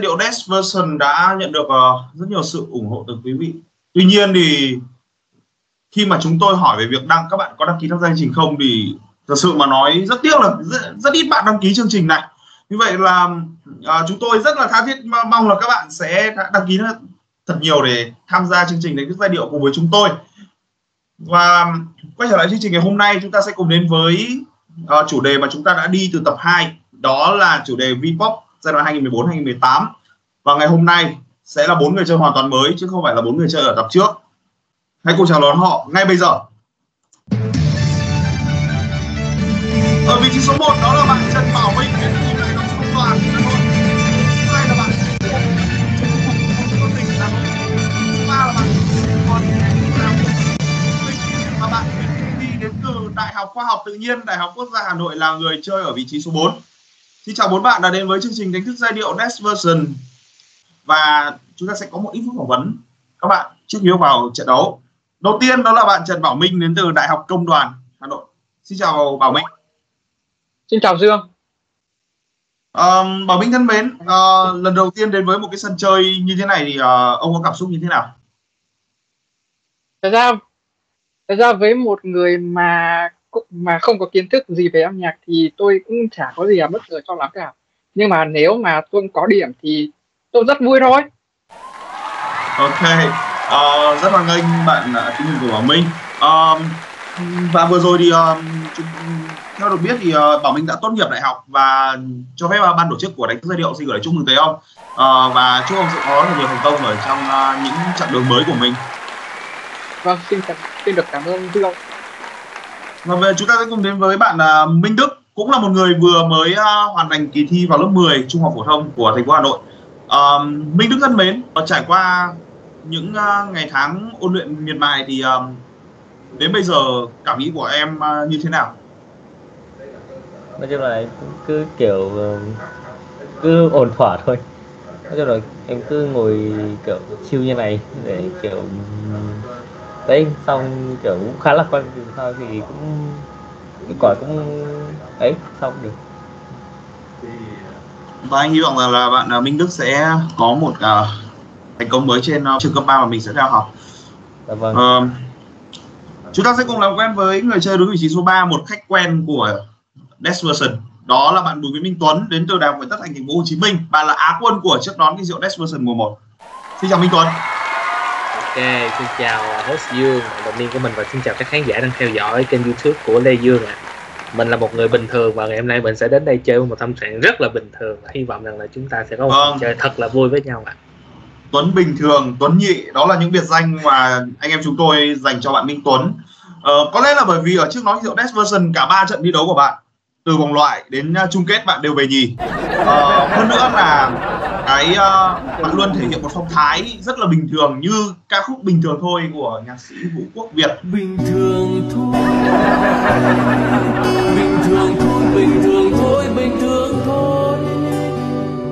giai điệu Death Version đã nhận được uh, rất nhiều sự ủng hộ từ quý vị. Tuy nhiên thì khi mà chúng tôi hỏi về việc đăng các bạn có đăng ký tham gia chương trình không thì thật sự mà nói rất tiếc là rất, rất ít bạn đăng ký chương trình này. Như vậy là uh, chúng tôi rất là tha thiết mong là các bạn sẽ đăng ký thật nhiều để tham gia chương trình đánh thức giai điệu cùng với chúng tôi. Và quay trở lại chương trình ngày hôm nay chúng ta sẽ cùng đến với uh, chủ đề mà chúng ta đã đi từ tập 2 đó là chủ đề Vpop giai đoạn 2014 2018 và ngày hôm nay sẽ là bốn người chơi hoàn toàn mới, chứ không phải là bốn người chơi ở tập trước. Hãy cùng chào đón họ ngay bây giờ. Ở vị trí số 1 đó là bạn Trần Bảo Minh đến từ Đại học Công đoàn hai là bạn ba là bạn còn và bạn đến từ Đại học Khoa học Tự nhiên, Đại học Quốc gia Hà Nội là người chơi ở vị trí số 4 Xin chào bốn bạn đã đến với chương trình đánh thức giai điệu Next Version và chúng ta sẽ có một ít phút phỏng vấn các bạn trước khi vào trận đấu. Đầu tiên đó là bạn Trần Bảo Minh đến từ Đại học Công đoàn Hà Nội. Xin chào Bảo Minh. Xin chào Dương. Um, Bảo Minh thân mến, uh, lần đầu tiên đến với một cái sân chơi như thế này thì uh, ông có cảm xúc như thế nào? Thật ra, thật ra với một người mà mà không có kiến thức gì về âm nhạc thì tôi cũng chả có gì là bất ngờ cho lắm cả. Nhưng mà nếu mà tôi có điểm thì tôi rất vui thôi. Ok. Uh, rất là nghênh bạn uh, của bảo minh. Uh, và vừa rồi thì uh, chúng, theo được biết thì uh, bảo minh đã tốt nghiệp đại học và cho phép uh, ban tổ chức của đánh thức giai điệu xin gửi chúc mừng tới ông uh, và chúc ông sẽ có được nhiều thành công ở trong uh, những chặng đường mới của mình. Vâng xin, xin được cảm ơn Dương và về chúng ta sẽ cùng đến với bạn uh, Minh Đức cũng là một người vừa mới uh, hoàn thành kỳ thi vào lớp 10 trung học phổ thông của thành phố Hà Nội. Uh, Minh Đức thân mến, và trải qua những uh, ngày tháng ôn luyện miệt mài thì uh, đến bây giờ cảm nghĩ của em uh, như thế nào? Nói chung là cứ kiểu ờ, cứ ổn thỏa thôi. Nói chung là em cứ ngồi kiểu chiêu như này để kiểu đấy xong kiểu cũng khá là quan trọng thôi thì cũng kết quả cũng ấy xong được. Và anh hy vọng là, là bạn uh, Minh Đức sẽ có một uh, thành công mới trên uh, trường cấp 3 mà mình sẽ theo học. Dạ vâng. Uh, chúng ta sẽ cùng làm quen với người chơi đối vị trí số 3 một khách quen của Death Version đó là bạn Bùi Nguyễn Minh Tuấn đến từ Đại học Nguyễn Tất Thành Thành phố Hồ Chí Minh. Bạn là Á quân của chiếc đón cái rượu Death Version mùa 1 xin chào Minh Tuấn Ok, xin chào host Dương, đồng niên của mình và xin chào các khán giả đang theo dõi kênh youtube của Lê Dương ạ. À. Mình là một người bình thường và ngày hôm nay mình sẽ đến đây chơi một tâm trạng rất là bình thường và hy vọng rằng là chúng ta sẽ có một vâng. chơi thật là vui với nhau ạ. À. Tuấn bình thường, Tuấn nhị, đó là những biệt danh mà anh em chúng tôi dành cho bạn Minh Tuấn. Ờ, có lẽ là bởi vì ở trước nói rượu Death Version cả ba trận thi đấu của bạn từ vòng loại đến uh, chung kết bạn đều về nhì. Ờ, hơn nữa là cái uh, bạn luôn thể hiện một phong thái rất là bình thường như ca khúc bình thường thôi của nhạc sĩ Vũ Quốc Việt. Bình thường thôi. Bình thường thôi bình thường thôi bình thường thôi.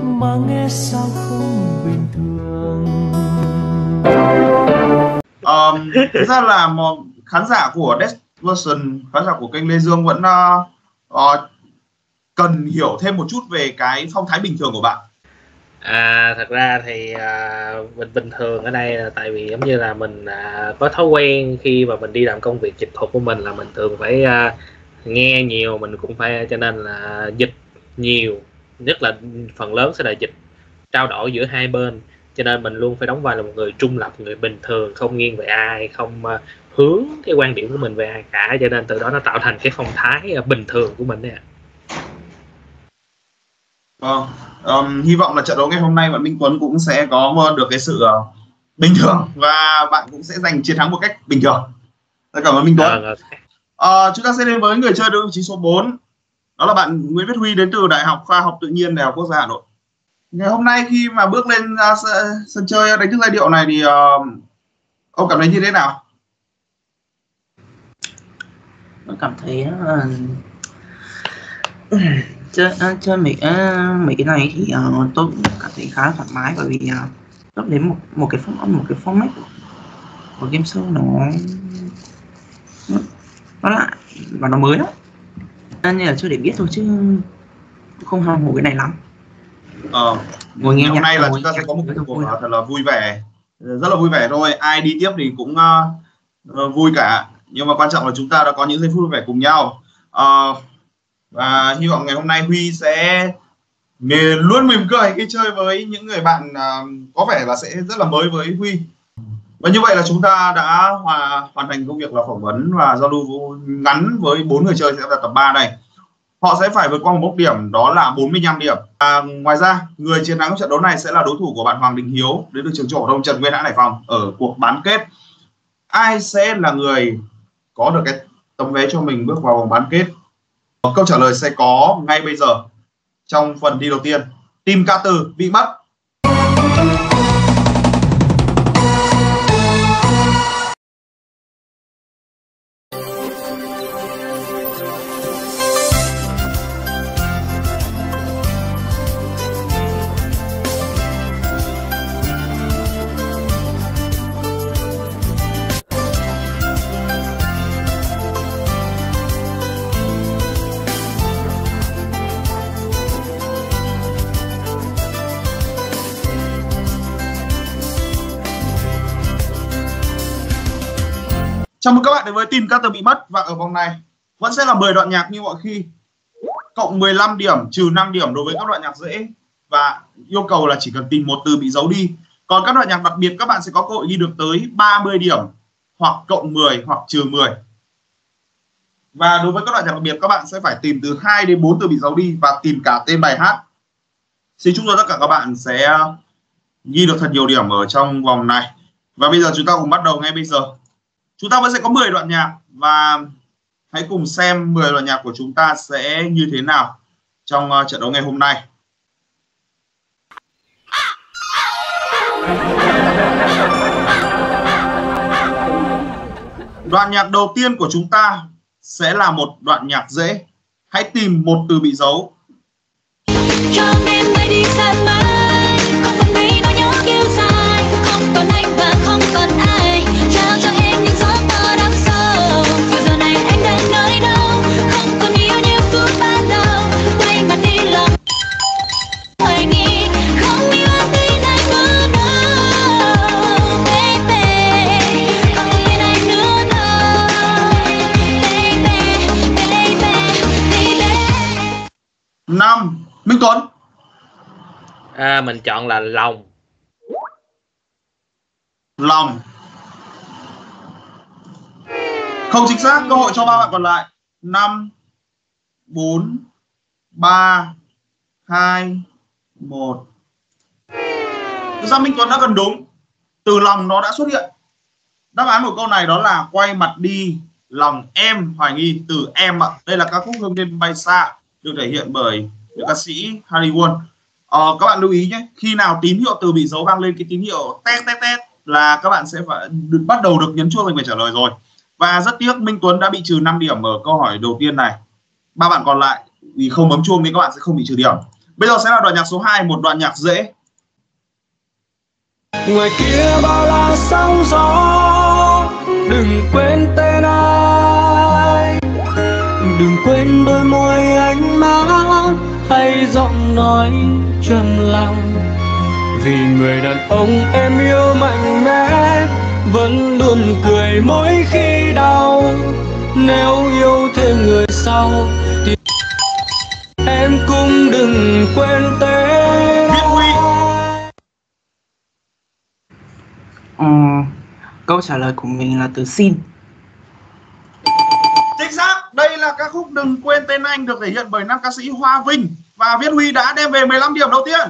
Mà nghe sao không bình thường? Um, thực ra là một khán giả của Death Version khán giả của kênh Lê Dương vẫn uh, uh, cần hiểu thêm một chút về cái phong thái bình thường của bạn. À, thật ra thì à, mình bình thường ở đây là tại vì giống như là mình à, có thói quen khi mà mình đi làm công việc dịch thuật của mình là mình thường phải à, nghe nhiều mình cũng phải cho nên là dịch nhiều nhất là phần lớn sẽ là dịch trao đổi giữa hai bên. Cho nên mình luôn phải đóng vai là một người trung lập người bình thường không nghiêng về ai không à, hướng cái quan điểm của mình về ai cả cho nên từ đó nó tạo thành cái phong thái uh, bình thường của mình đấy ạ Vâng, um, hy vọng là trận đấu ngày hôm nay bạn Minh Tuấn cũng sẽ có được cái sự uh, bình thường và bạn cũng sẽ giành chiến thắng một cách bình thường. Cảm ơn Minh Tuấn. Uh, chúng ta sẽ đến với người chơi đối vị trí số 4 đó là bạn Nguyễn Viết Huy đến từ Đại học Khoa học Tự nhiên Đại học Quốc gia Hà Nội. Ngày hôm nay khi mà bước lên uh, sân chơi đánh thức giai điệu này thì uh, ông cảm thấy như thế nào? Tôi cảm thấy uh, chơi chơi mấy mấy cái này thì uh, tôi cũng cảm thấy khá là thoải mái bởi vì uh, nó đến một một cái phong một cái format của, của game show nó nó lạ và nó mới lắm. Nên là chưa để biết thôi chứ không ham hố cái này lắm. Ờ, ngồi nghe hôm nay là chúng ta sẽ có một rất cuộc thật là vui vẻ. Rất là vui vẻ thôi. Ai đi tiếp thì cũng uh, vui cả nhưng mà quan trọng là chúng ta đã có những giây phút vẻ cùng nhau. À, và hy vọng ngày hôm nay Huy sẽ luôn mỉm cười khi chơi với những người bạn à, có vẻ là sẽ rất là mới với Huy. Và như vậy là chúng ta đã hòa, hoàn thành công việc là phỏng vấn và giao lưu ngắn với bốn người chơi sẽ là tập 3 này họ sẽ phải vượt qua một mốc điểm đó là 45 điểm. À, ngoài ra người chiến thắng trận đấu này sẽ là đối thủ của bạn Hoàng Đình Hiếu đến từ trường trổ đông Trần Nguyên Hãn Hải Phòng ở cuộc bán kết. Ai sẽ là người có được cái tấm vé cho mình bước vào vòng bán kết. Câu trả lời sẽ có ngay bây giờ trong phần thi đầu tiên. Team ca từ bị mất Chào mừng các bạn đến với tìm các từ bị mất và ở vòng này vẫn sẽ là 10 đoạn nhạc như mọi khi. Cộng 15 điểm, trừ 5 điểm đối với các đoạn nhạc dễ và yêu cầu là chỉ cần tìm một từ bị giấu đi. Còn các đoạn nhạc đặc biệt, các bạn sẽ có cơ hội ghi được tới 30 điểm hoặc cộng 10 hoặc trừ 10. Và đối với các đoạn nhạc đặc biệt, các bạn sẽ phải tìm từ 2 đến 4 từ bị giấu đi và tìm cả tên bài hát. Xin chúc cho tất cả các bạn sẽ ghi được thật nhiều điểm ở trong vòng này. Và bây giờ chúng ta cùng bắt đầu ngay bây giờ chúng ta vẫn sẽ có 10 đoạn nhạc và hãy cùng xem 10 đoạn nhạc của chúng ta sẽ như thế nào trong uh, trận đấu ngày hôm nay. Đoạn nhạc đầu tiên của chúng ta sẽ là một đoạn nhạc dễ. Hãy tìm một từ bị giấu. cho em đi mãi 5 Minh Tuấn. À, Mình chọn là lòng Lòng Không chính xác Cơ hội cho ba bạn còn lại. 5 4 3 2 1 Thực ra Minh Tuấn đã gần đúng. Từ lòng nó đã xuất hiện. Đáp án của câu này đó là quay mặt đi lòng em hoài nghi từ em ạ. Đây là ca khúc hương đêm bay xa được thể hiện bởi nữ ca sĩ Harry Won Ờ, các bạn lưu ý nhé khi nào tín hiệu từ bị giấu vang lên cái tín hiệu tét tét tét là các bạn sẽ phải được, bắt đầu được nhấn chuông dành phải trả lời rồi. Và rất tiếc Minh Tuấn đã bị trừ 5 điểm ở câu hỏi đầu tiên này. Ba bạn còn lại vì không bấm chuông nên các bạn sẽ không bị trừ điểm. Bây giờ sẽ là đoạn nhạc số 2 một đoạn nhạc dễ. Ngoài kia bao la sóng gió đừng quên tên anh đừng quên đôi môi anh mắt hay giọng nói trầm lặng. Vì người đàn ông em yêu mạnh mẽ vẫn luôn cười mỗi khi đau. Nếu yêu thêm người sau thì em cũng đừng quên tên Huy. Ờ, câu trả lời của mình là từ xin đây là ca khúc đừng quên tên anh được thể hiện bởi nam ca sĩ Hoa Vinh. Và Viết Huy đã đem về 15 điểm đầu tiên.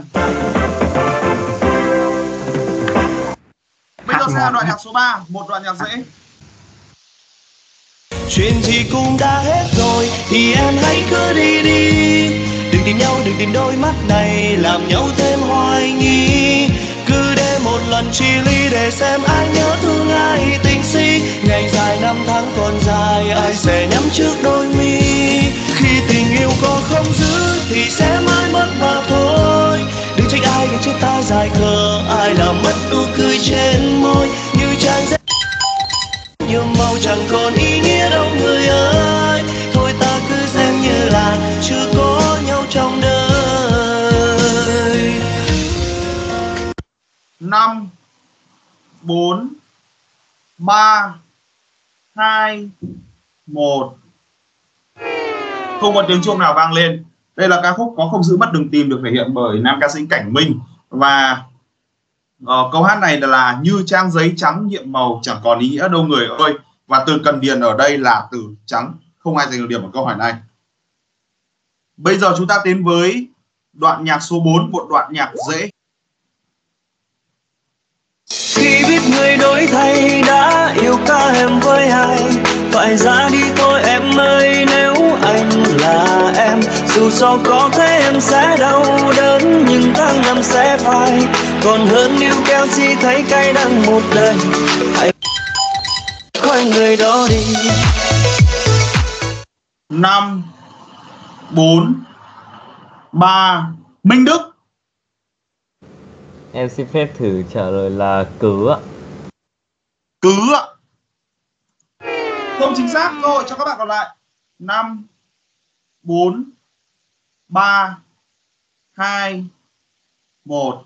Bây giờ sẽ là đoạn nhạc số 3 một đoạn nhạc dễ. Chuyện gì cũng đã hết rồi thì em hãy cứ đi đi. Đừng tìm nhau đừng tìm đôi mắt này làm nhau thêm hoài nghi một lần chia ly để xem ai nhớ thương ai tình si. Ngày dài năm tháng còn dài, ai sẽ nhắm trước đôi mi? Khi tình yêu có không giữ thì sẽ mãi mất mà thôi. Đừng trách ai gần trước ta dài khờ ai làm mất nụ cười trên môi. Như trang giấy nhiều màu chẳng còn ý nghĩa đâu, người ơi. Thôi ta cứ xem như là chưa 5 4 3 2 1 Không có tiếng chuông nào vang lên. Đây là ca khúc có không giữ mất đừng tìm được thể hiện bởi nam ca sĩ Cảnh Minh. Và uh, câu hát này là như trang giấy trắng nhiệm màu chẳng còn ý nghĩa đâu người ơi. Và từ cần điền ở đây là từ trắng. Không ai giành được điểm ở câu hỏi này. Bây giờ chúng ta tiến với đoạn nhạc số 4 một đoạn nhạc dễ khi biết người đổi thay đã yêu ca em với ai, phải ra đi thôi em ơi, nếu anh là em, dù sao có thế em sẽ đau đớn, nhưng tháng năm sẽ phai. Còn hơn yêu kéo chỉ thấy cay đắng một đời hãy khỏi người đó đi. Năm, bốn, ba. Minh Đức. Em xin phép thử trả lời là cứ ạ. cứ ạ? Không chính xác. Rồi, cho các bạn còn lại. Năm bốn ba hai một.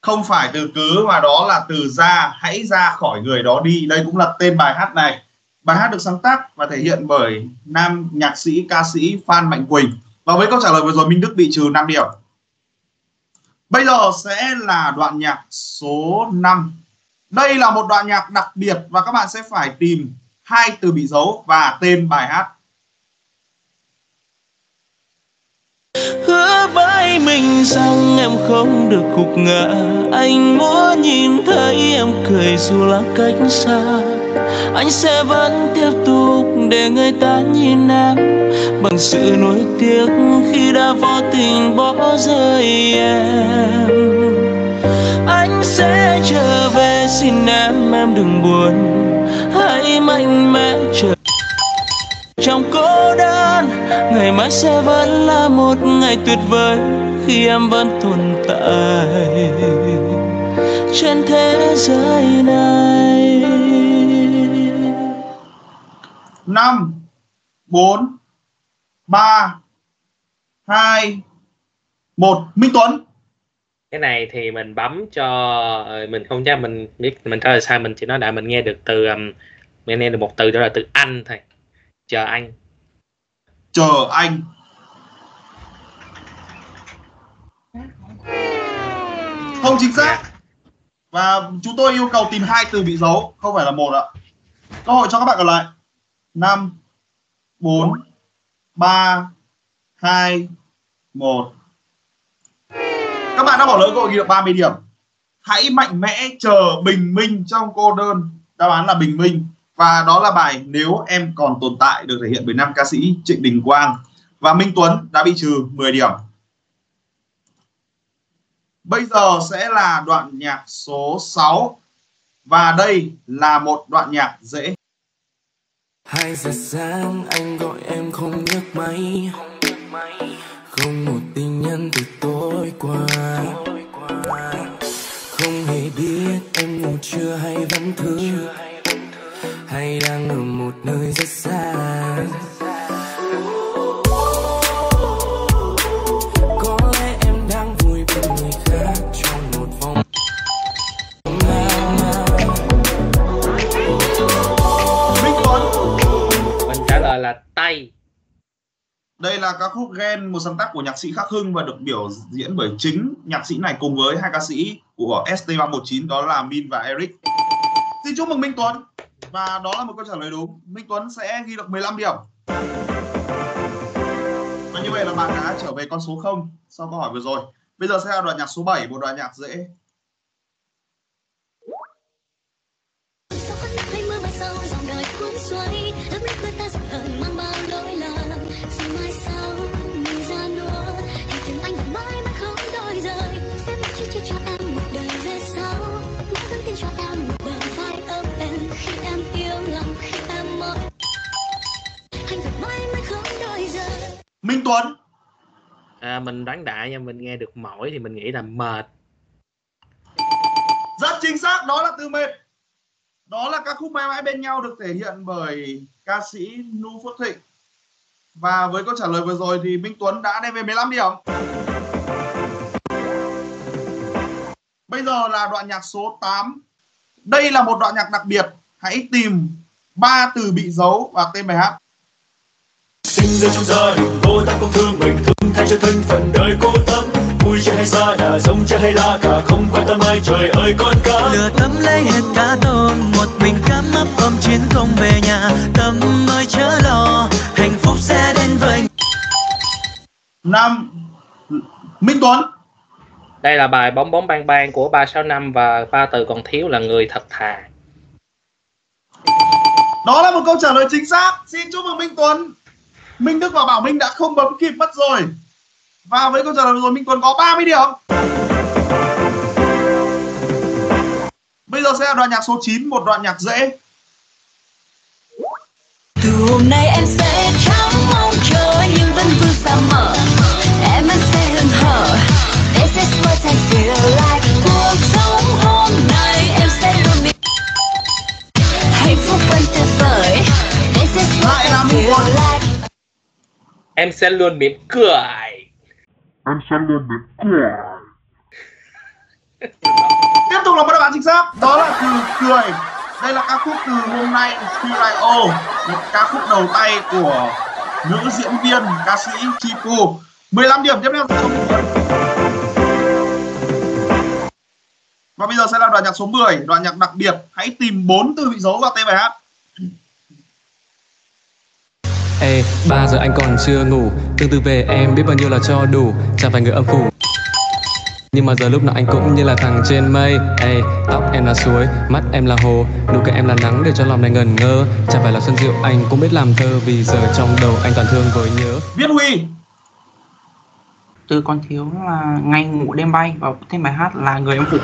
Không phải từ cứ mà đó là từ ra. Hãy ra khỏi người đó đi. Đây cũng là tên bài hát này. Bài hát được sáng tác và thể hiện bởi nam nhạc sĩ ca sĩ Phan Mạnh Quỳnh và với câu trả lời vừa rồi, Minh Đức bị trừ 5 điểm. Bây giờ sẽ là đoạn nhạc số 5 đây là một đoạn nhạc đặc biệt và các bạn sẽ phải tìm hai từ bị dấu và tên bài hát. Hứa với mình rằng em không được gục ngã. Anh muốn nhìn thấy em cười dù là cách xa. Anh sẽ vẫn tiếp tục để người ta nhìn em bằng sự nuối tiếc khi đã vô tình bỏ rơi em. Anh sẽ trở về xin em em đừng buồn, hãy mạnh mẽ trở trong cô đơn. Ngày mai sẽ vẫn là một ngày tuyệt vời khi em vẫn tồn tại trên thế giới này năm bốn ba hai một. Minh Tuấn. Cái này thì mình bấm cho ờ, mình không chắc mình biết mình trả lời sai mình chỉ nói đại mình nghe được từ mình nghe được một từ đó là từ anh thôi. Chờ anh. Chờ anh. Không chính xác. Và chúng tôi yêu cầu tìm hai từ bị dấu không phải là một ạ. Cơ hội cho các bạn còn lại năm, bốn, ba, hai, một. Các bạn đã bỏ lỡ cơ hội ghi được 30 điểm. Hãy mạnh mẽ chờ bình minh trong cô đơn. Đáp án là bình minh. Và đó là bài nếu em còn tồn tại được thể hiện bởi nam ca sĩ Trịnh Đình Quang. Và Minh Tuấn đã bị trừ 10 điểm. Bây giờ sẽ là đoạn nhạc số 6 và đây là một đoạn nhạc dễ hai giờ sáng, anh gọi em không nhấc máy. Không một tin nhắn từ tối qua. Không hề biết em ngủ chưa hay vẫn thức. Hay đang ở một nơi rất xa. Là tay. Đây là ca khúc Gen một sáng tác của nhạc sĩ Khắc Hưng và được biểu diễn bởi chính nhạc sĩ này cùng với hai ca sĩ của ST319 đó là Min và Eric. Xin chúc mừng Minh Tuấn. Và đó là một câu trả lời đúng. Minh Tuấn sẽ ghi được 15 điểm. Và như vậy là bạn đã trở về con số 0 sau câu hỏi vừa rồi. Bây giờ sẽ là đoạn nhạc số 7 một đoạn nhạc dễ Sao con thấy mưa bay sâu dòng đời cuốn xoay Đất nước người ta dập dờn mang bao lỗi lầm Rồi mai sau mình ra nua Thì tình anh vẫn mãi mãi không đổi rời. Sẽ mãi chúc cho em một đời về sau. Mãi vững tin cho em một bờ vai ấm êm. Khi em yêu lòng, khi em mỏi Anh vẫn mãi mãi không đổi rời. Minh Tuấn. À, mình đoán đại nha mình nghe được mỏi thì mình nghĩ là mệt. Rất chính xác đó là từ mệt đó là các khúc mãi mãi bên nhau được thể hiện bởi ca sĩ Nu Phước Thịnh và với câu trả lời vừa rồi thì Minh Tuấn đã đem về 15 điểm Bây giờ là đoạn nhạc số 8. Đây là một đoạn nhạc đặc biệt. Hãy tìm ba từ bị giấu và tên bài hát. sinh ra trong gia đình cô ta không thương mình, thương thay cho thân phận đời cô tâm vui chơi hay xa đà giống chơi hay la cả không quan tâm ai trời ơi con cá lừa tấm lấy hết cả tôm một mình cắm ấp ôm chuyến không về nhà tâm ơi chớ lo hạnh phúc sẽ đến với Nam Minh Tuấn. đây là bài bóng bóng bang bang của 365 và ba từ còn thiếu là người thật thà Đó là một câu trả lời chính xác. Xin chúc mừng Minh Tuấn. Minh Đức và Bảo Minh đã không bấm kịp mất rồi. Và với câu trả lời rồi Minh Tuấn có 30 điểm. Bây giờ sẽ là đoạn nhạc số 9, một đoạn nhạc dễ. từ hôm nay em sẽ chẳng mong chờ nhưng vẫn vương xa mở. Em vẫn sẽ hừng hở. This is what I feel like cuộc sống hôm nay em sẽ luôn bị hạnh phúc vẫn tuyệt vời. This is what Lại I feel like em sẽ luôn mỉm cười em sẽ lên đến cười Tiếp tục là một đáp án chính xác. Đó là từ cười. Đây là ca khúc từ hôm nay Firayo, một ca khúc đầu tay của nữ diễn viên ca sĩ Chipu. 15 điểm tiếp theo. Và bây giờ sẽ là đoạn nhạc số 10, đoạn nhạc đặc biệt. Hãy tìm 4 từ vị dấu vào tên bài hát. Ê, 3 giờ anh còn chưa ngủ. Tương tư về em biết bao nhiêu là cho đủ. Chẳng phải người âm phủ. Nhưng mà giờ lúc nào anh cũng như là thằng trên mây. Ê, tóc em là suối, mắt em là hồ. Nụ cười em là nắng để cho lòng này ngẩn ngơ. Chẳng phải là xuân diệu anh cũng biết làm thơ Vì giờ trong đầu anh toàn thương với nhớ. Viết Huy. từ còn thiếu là ngày ngủ đêm bay và tên bài hát là người em phục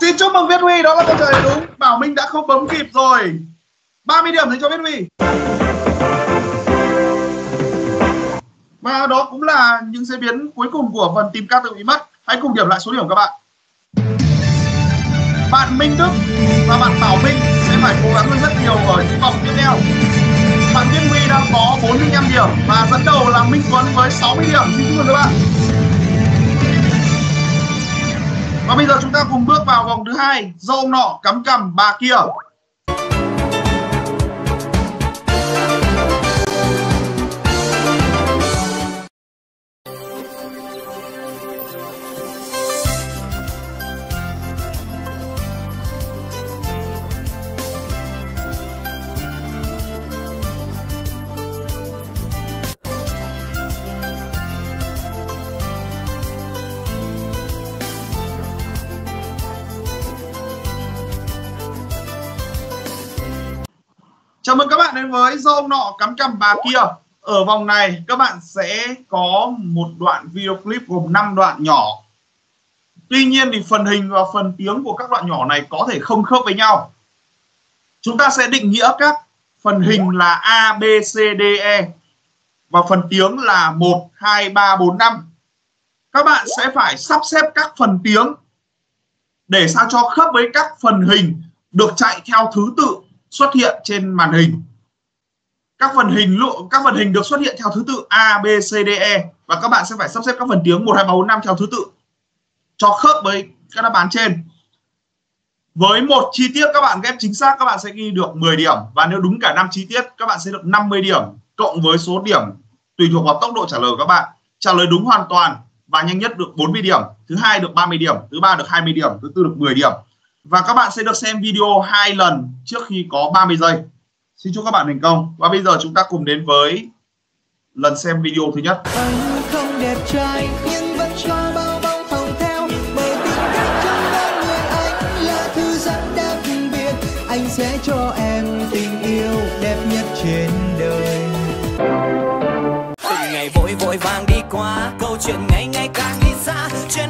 Xin chúc mừng Viết Huy, đó là câu trả lời đúng. Bảo Minh đã không bấm kịp rồi. 30 điểm dành cho Viết Và đó cũng là những diễn biến cuối cùng của phần tìm ca từ bị mất. Hãy cùng điểm lại số điểm các bạn. Bạn Minh Đức và bạn Bảo Minh sẽ phải cố gắng hơn rất nhiều ở những vòng tiếp theo. Bạn Viên Huy đang có 45 điểm và dẫn đầu là Minh Tuấn với 60 điểm. Xin chúc mừng các bạn. Và bây giờ chúng ta cùng bước vào vòng thứ hai, do ông nọ cắm cằm bà kia. Chào mừng các bạn đến với dâu ông nọ cắm cằm bà kia. Ở vòng này các bạn sẽ có một đoạn video clip gồm 5 đoạn nhỏ. Tuy nhiên thì phần hình và phần tiếng của các đoạn nhỏ này có thể không khớp với nhau. Chúng ta sẽ định nghĩa các phần hình là A, B, C, D, E và phần tiếng là 1, 2, 3, 4, 5. Các bạn sẽ phải sắp xếp các phần tiếng để sao cho khớp với các phần hình được chạy theo thứ tự xuất hiện trên màn hình. Các phần hình lộ, các phần hình được xuất hiện theo thứ tự A, B, C, D E. Và các bạn sẽ phải sắp xếp các phần tiếng 1 2 3 4 5 theo thứ tự. Cho khớp với các đáp án trên. Với một chi tiết các bạn ghép chính xác, các bạn sẽ ghi được 10 điểm. Và nếu đúng cả năm chi tiết, các bạn sẽ được 50 điểm cộng với số điểm tùy thuộc vào tốc độ trả lời của các bạn. Trả lời đúng hoàn toàn và nhanh nhất được 40 điểm, thứ hai được 30 điểm, thứ ba được 20 điểm, thứ tư được 10 điểm và các bạn sẽ được xem video hai lần trước khi có 30 giây. Xin chúc các bạn thành công. Và bây giờ chúng ta cùng đến với lần xem video thứ nhất. anh không đẹp trai nhưng vẫn cho bao bóng hồng theo bởi tính cách trong con người anh là thứ rất đặc biệt anh sẽ cho em tình yêu đẹp nhất trên đời từng ngày vội vội vàng đi qua câu chuyện ngày ngày càng đi xa trên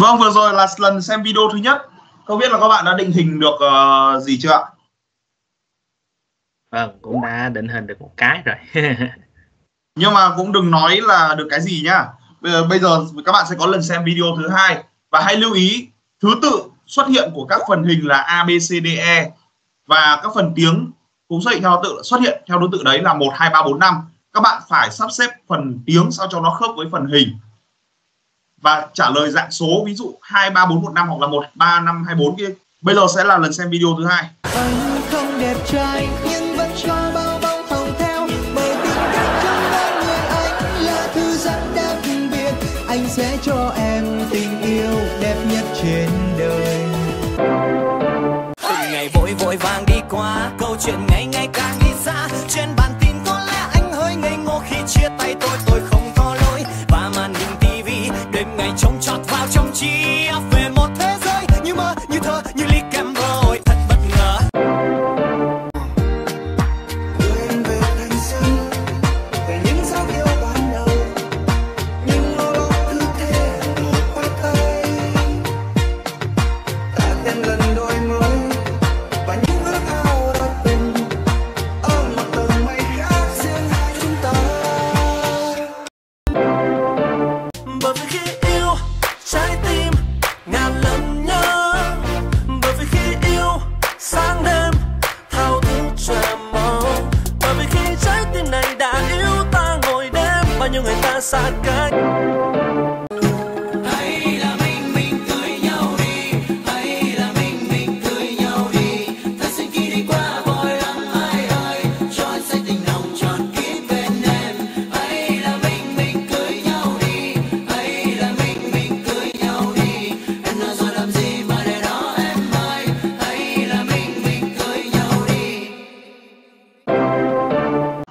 Vâng, vừa rồi là lần xem video thứ nhất. Không biết là các bạn đã định hình được ờ, gì chưa ạ? vâng cũng đã định hình được một cái rồi Nhưng mà cũng đừng nói là được cái gì nhá. Bây giờ, bây giờ các bạn sẽ có lần xem video thứ hai và hãy lưu ý thứ tự xuất hiện của các phần hình là A, B, C, D, E và các phần tiếng cũng xuất hiện theo tự xuất hiện theo thứ tự đấy là 1, 2, 3, 4, 5. Các bạn phải sắp xếp phần tiếng sao cho nó khớp với phần hình và trả lời dạng số ví dụ 2, 3, 4, 1, 5 hoặc là 1, 3, 5, 2, 4 kia. Bây giờ sẽ là lần xem video thứ hai. anh không đẹp trai nhưng vẫn có bao bóng phòng theo bởi tình cách trong con người anh là thứ rất đặc biệt anh sẽ cho em vào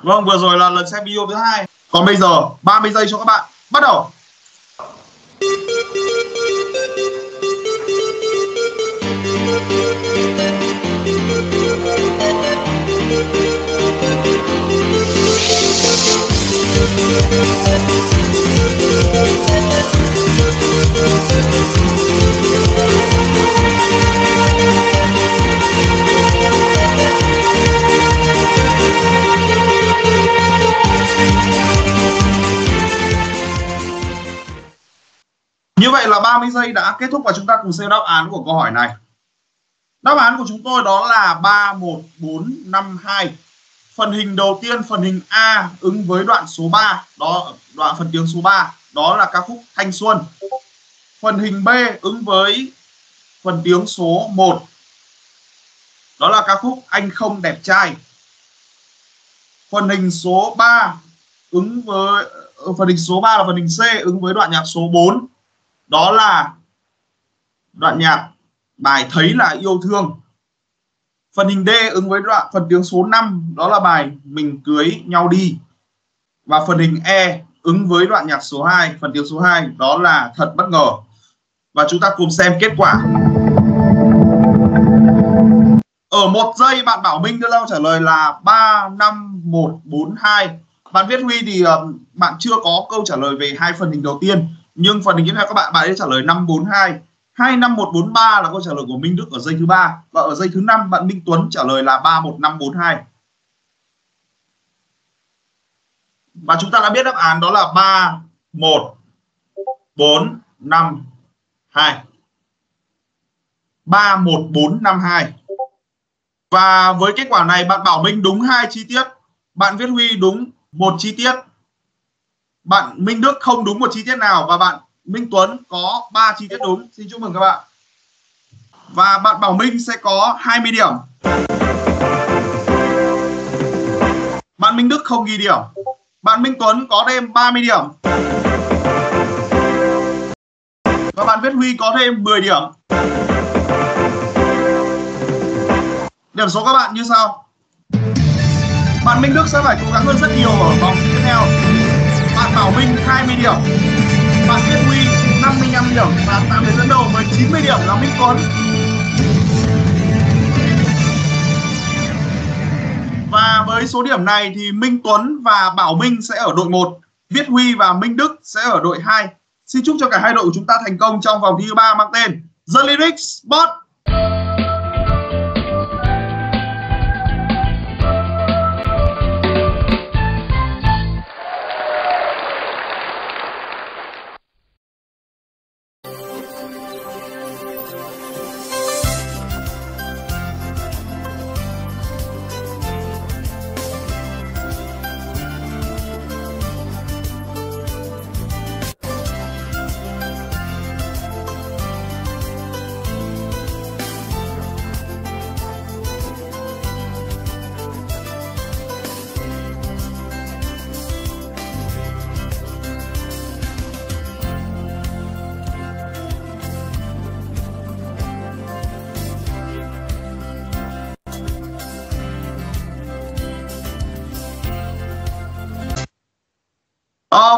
Vâng, vừa rồi là lần xem video thứ hai. Còn bây giờ 30 giây cho các bạn. Bắt đầu. Như vậy là 30 giây đã kết thúc và chúng ta cùng xem đáp án của câu hỏi này. Đáp án của chúng tôi đó là 31452. Phần hình đầu tiên, phần hình A ứng với đoạn số 3, đó đoạn phần tiếng số 3, đó là ca khúc Thanh Xuân. Phần hình B ứng với phần tiếng số 1. Đó là ca khúc Anh không đẹp trai. Phần hình số 3 ứng với ờ, phần hình số 3 là phần hình C ứng với đoạn nhạc số 4 đó là đoạn nhạc bài thấy là yêu thương. Phần hình D ứng với đoạn, phần tiếng số 5 đó là bài mình cưới nhau đi. Và phần hình E ứng với đoạn nhạc số 2 phần tiếng số 2 đó là thật bất ngờ. Và chúng ta cùng xem kết quả ở một giây bạn Bảo Minh đưa ra trả lời là 35142 bạn Viết Huy thì um, bạn chưa có câu trả lời về hai phần hình đầu tiên nhưng phần hình tiếp theo các bạn bạn ấy trả lời 542 25143 là câu trả lời của Minh Đức ở giây thứ ba. Và ở giây thứ năm bạn Minh Tuấn trả lời là 31542 và chúng ta đã biết đáp án đó là 3 1 4 5 2 3 1 4 5 2 và với kết quả này, bạn Bảo Minh đúng hai chi tiết, bạn Viết Huy đúng một chi tiết, bạn Minh Đức không đúng một chi tiết nào và bạn Minh Tuấn có 3 chi tiết đúng. Xin chúc mừng các bạn. Và bạn Bảo Minh sẽ có 20 điểm. Bạn Minh Đức không ghi điểm. Bạn Minh Tuấn có thêm 30 điểm. Và bạn Viết Huy có thêm 10 điểm điểm số các bạn như sau. Bạn Minh Đức sẽ phải cố gắng hơn rất nhiều ở vòng tiếp theo. Bạn Bảo Minh 20 điểm. Bạn Viết Huy 55 điểm. Và tạm thời dẫn đầu với 90 điểm là Minh Tuấn. Và với số điểm này thì Minh Tuấn và Bảo Minh sẽ ở đội 1, Viết Huy và Minh Đức sẽ ở đội 2. Xin chúc cho cả hai đội của chúng ta thành công trong vòng thi thứ ba mang tên The Lyrics Spot.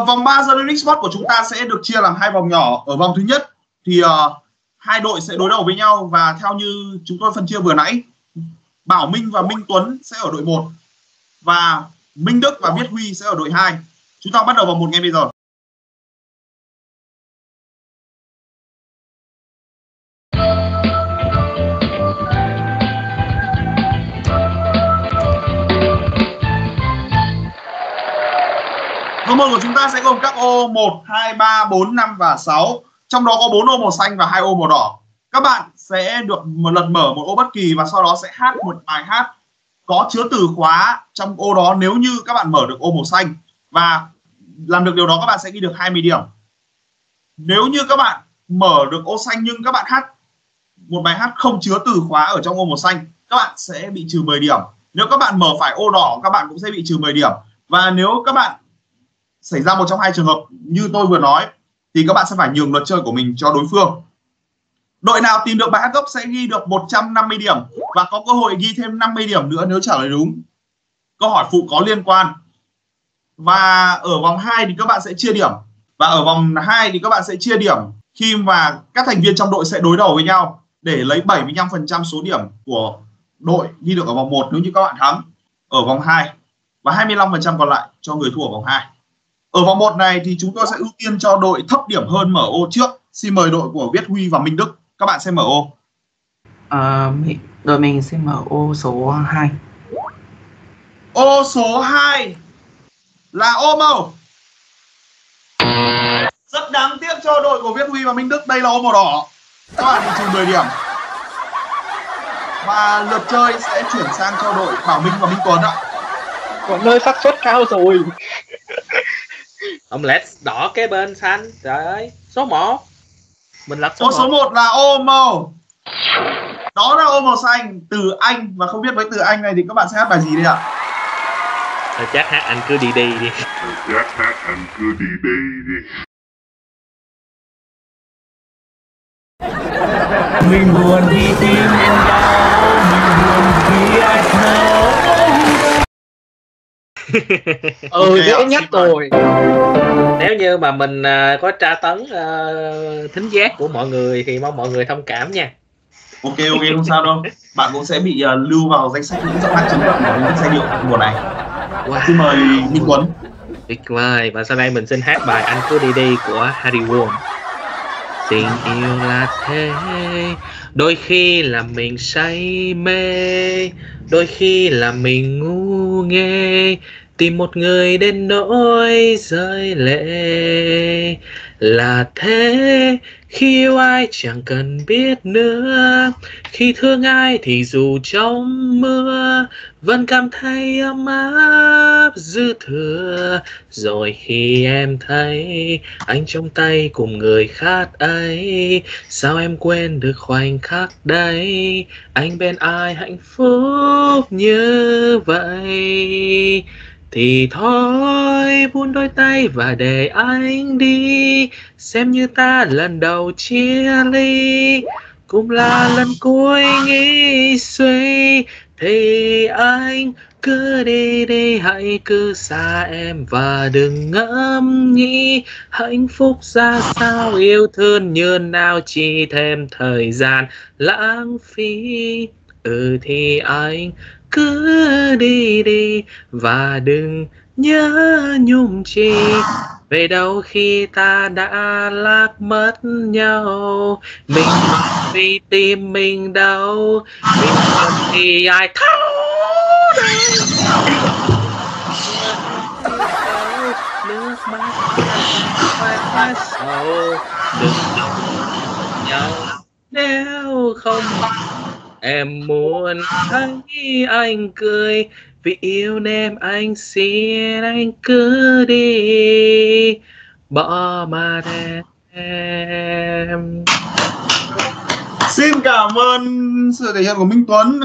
Vòng 3 The Lyrics của chúng ta sẽ được chia làm hai vòng nhỏ. Ở vòng thứ nhất thì uh, hai đội sẽ đối đầu với nhau và theo như chúng tôi phân chia vừa nãy, Bảo Minh và Minh Tuấn sẽ ở đội 1 và Minh Đức và Viết Huy sẽ ở đội 2. Chúng ta bắt đầu vào một ngay bây giờ. Vòng của chúng ta sẽ gồm các ô 1, 2, 3, 4, 5 và 6. Trong đó có 4 ô màu xanh và hai ô màu đỏ. Các bạn sẽ được một lần mở một ô bất kỳ và sau đó sẽ hát một bài hát có chứa từ khóa trong ô đó nếu như các bạn mở được ô màu xanh và làm được điều đó các bạn sẽ ghi được 20 điểm. Nếu như các bạn mở được ô xanh nhưng các bạn hát một bài hát không chứa từ khóa ở trong ô màu xanh, các bạn sẽ bị trừ 10 điểm. Nếu các bạn mở phải ô đỏ, các bạn cũng sẽ bị trừ 10 điểm. Và nếu các bạn xảy ra một trong hai trường hợp như tôi vừa nói, thì các bạn sẽ phải nhường luật chơi của mình cho đối phương. Đội nào tìm được bài hát gốc sẽ ghi được 150 điểm và có cơ hội ghi thêm 50 điểm nữa nếu trả lời đúng. Câu hỏi phụ có liên quan. Và ở vòng 2 thì các bạn sẽ chia điểm. Và ở vòng 2 thì các bạn sẽ chia điểm khi mà các thành viên trong đội sẽ đối đầu với nhau để lấy 75% số điểm của đội ghi được ở vòng 1 nếu như các bạn thắng ở vòng 2 và 25% còn lại cho người thua ở vòng 2. Ở vòng 1 này thì chúng tôi sẽ ưu tiên cho đội thấp điểm hơn mở ô trước. Xin mời đội của Viết Huy và Minh Đức. Các bạn sẽ mở ô. Ờ, mình- đội mình sẽ mở ô số 2. Ô số 2 là ô màu. Rất đáng tiếc cho đội của Viết Huy và Minh Đức. Đây là ô màu đỏ. Các bạn bị trừ 10 điểm. Và lượt chơi sẽ chuyển sang cho đội Bảo Minh và Minh Tuấn ạ. Có nơi xác suất cao rồi. Ông led đỏ kế bên xanh trời ơi số 1 mình lật số, Ô số 1 1 là ô màu. Đó là ô màu xanh từ Anh và không biết với từ Anh này thì các bạn sẽ hát bài gì đây ạ? Thôi chắc hát anh cứ đi đi đi Chắc hát anh cứ đi đi đi. Mình buồn vì tim em đau Mình buồn vì ai thấu Ừ, dễ ạ, nhất rồi. nếu như mà mình à, có tra tấn à, thính giác của mọi người thì mong mọi người thông cảm nha Ok ok không sao đâu. Bạn cũng sẽ bị uh, lưu vào danh sách những giọng hát chứng nhận của những giai điệu mùa này. Xin mời Minh Tuấn. tuyệt vời và sau đây mình xin hát bài anh cứ đi đi của Harry Won tình yêu là thế đôi khi làm mình say mê đôi khi làm mình ngu nghê tìm một người đến nỗi rơi lệ. Là thế, khi yêu ai chẳng cần biết nữa. Khi thương ai thì dù trong mưa, vẫn cảm thấy ấm áp dư thừa. Rồi khi em thấy anh trong tay cùng người khác ấy, sao em quên được khoảnh khắc đấy? Anh bên ai hạnh phúc như vậy? Thì thôi, buông đôi tay và để anh đi. Xem như ta lần đầu chia ly, cũng là lần cuối nghĩ suy. Thì anh cứ đi đi, hãy cứ xa em và đừng ngẫm nghĩ hạnh phúc ra sao. Yêu thương như nào, chỉ thêm thời gian lãng phí. Ừ thì anh cứ đi đi và đừng nhớ nhung chi. Về đâu khi ta đã lạc mất nhau? Mình vì tim mình đau mình không thì ai thấu đâu nước mắt sầu đừng nhau. Nếu không em muốn thấy anh cười vì yêu em anh xin anh cứ đi bỏ mà em Xin cảm ơn sự thể hiện của Minh Tuấn.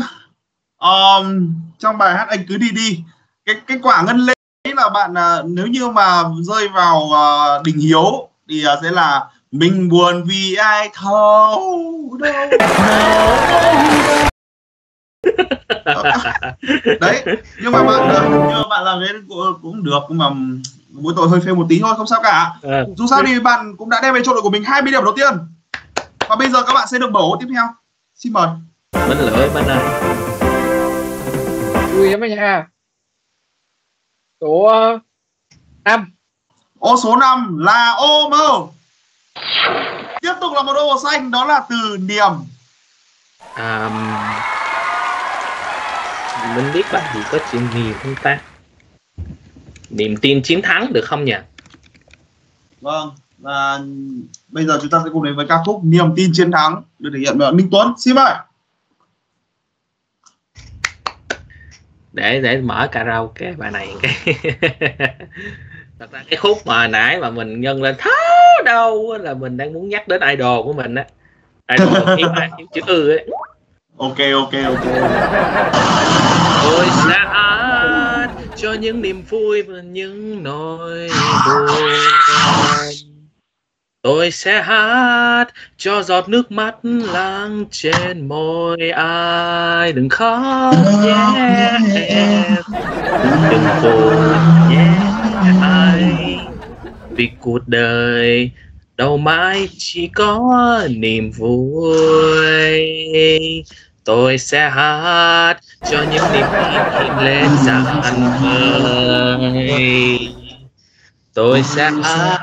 Um, trong bài hát anh cứ đi đi. Cái cái quả ngân lê ấy là bạn à, nếu như mà rơi vào à, đình hiếu thì à, sẽ là mình buồn vì ai thấu đâu. Đấy, nhưng mà bạn à, nhưng mà bạn làm thế cũng, được nhưng mà mỗi tội hơi phê một tí thôi không sao cả. Ờ, Dù sao thì bạn cũng đã đem về cho đội của mình 20 điểm đầu tiên. Và bây giờ các bạn sẽ được bầu tiếp theo. Xin mời. bánh lưỡi bánh này vui lắm anh nha số uh, 5 Ô số 5 là ô mơ. Tiếp tục là một ô màu xanh đó là từ niềm. à, mình biết bạn gì có chuyện niềm không ta niềm tin chiến thắng được không nhỉ Vâng. Và bây giờ chúng ta sẽ cùng đến với ca khúc Niềm tin chiến thắng được thể hiện bởi Minh Tuấn. Xin mời. để để mở karaoke bài này cái thật ra cái khúc mà nãy mà mình nhân lên tháo đâu là mình đang muốn nhắc đến idol của mình á idol chữ ư ấy Ok ok ok. tôi sẽ hát cho những niềm vui và những nỗi buồn tôi sẽ hát cho giọt nước mắt lắng trên môi ai đừng khóc nhé yeah. đừng buồn nhé, ai vì cuộc đời đâu mãi chỉ có niềm vui tôi sẽ hát cho những niềm tin lên dạng vời tôi sẽ hát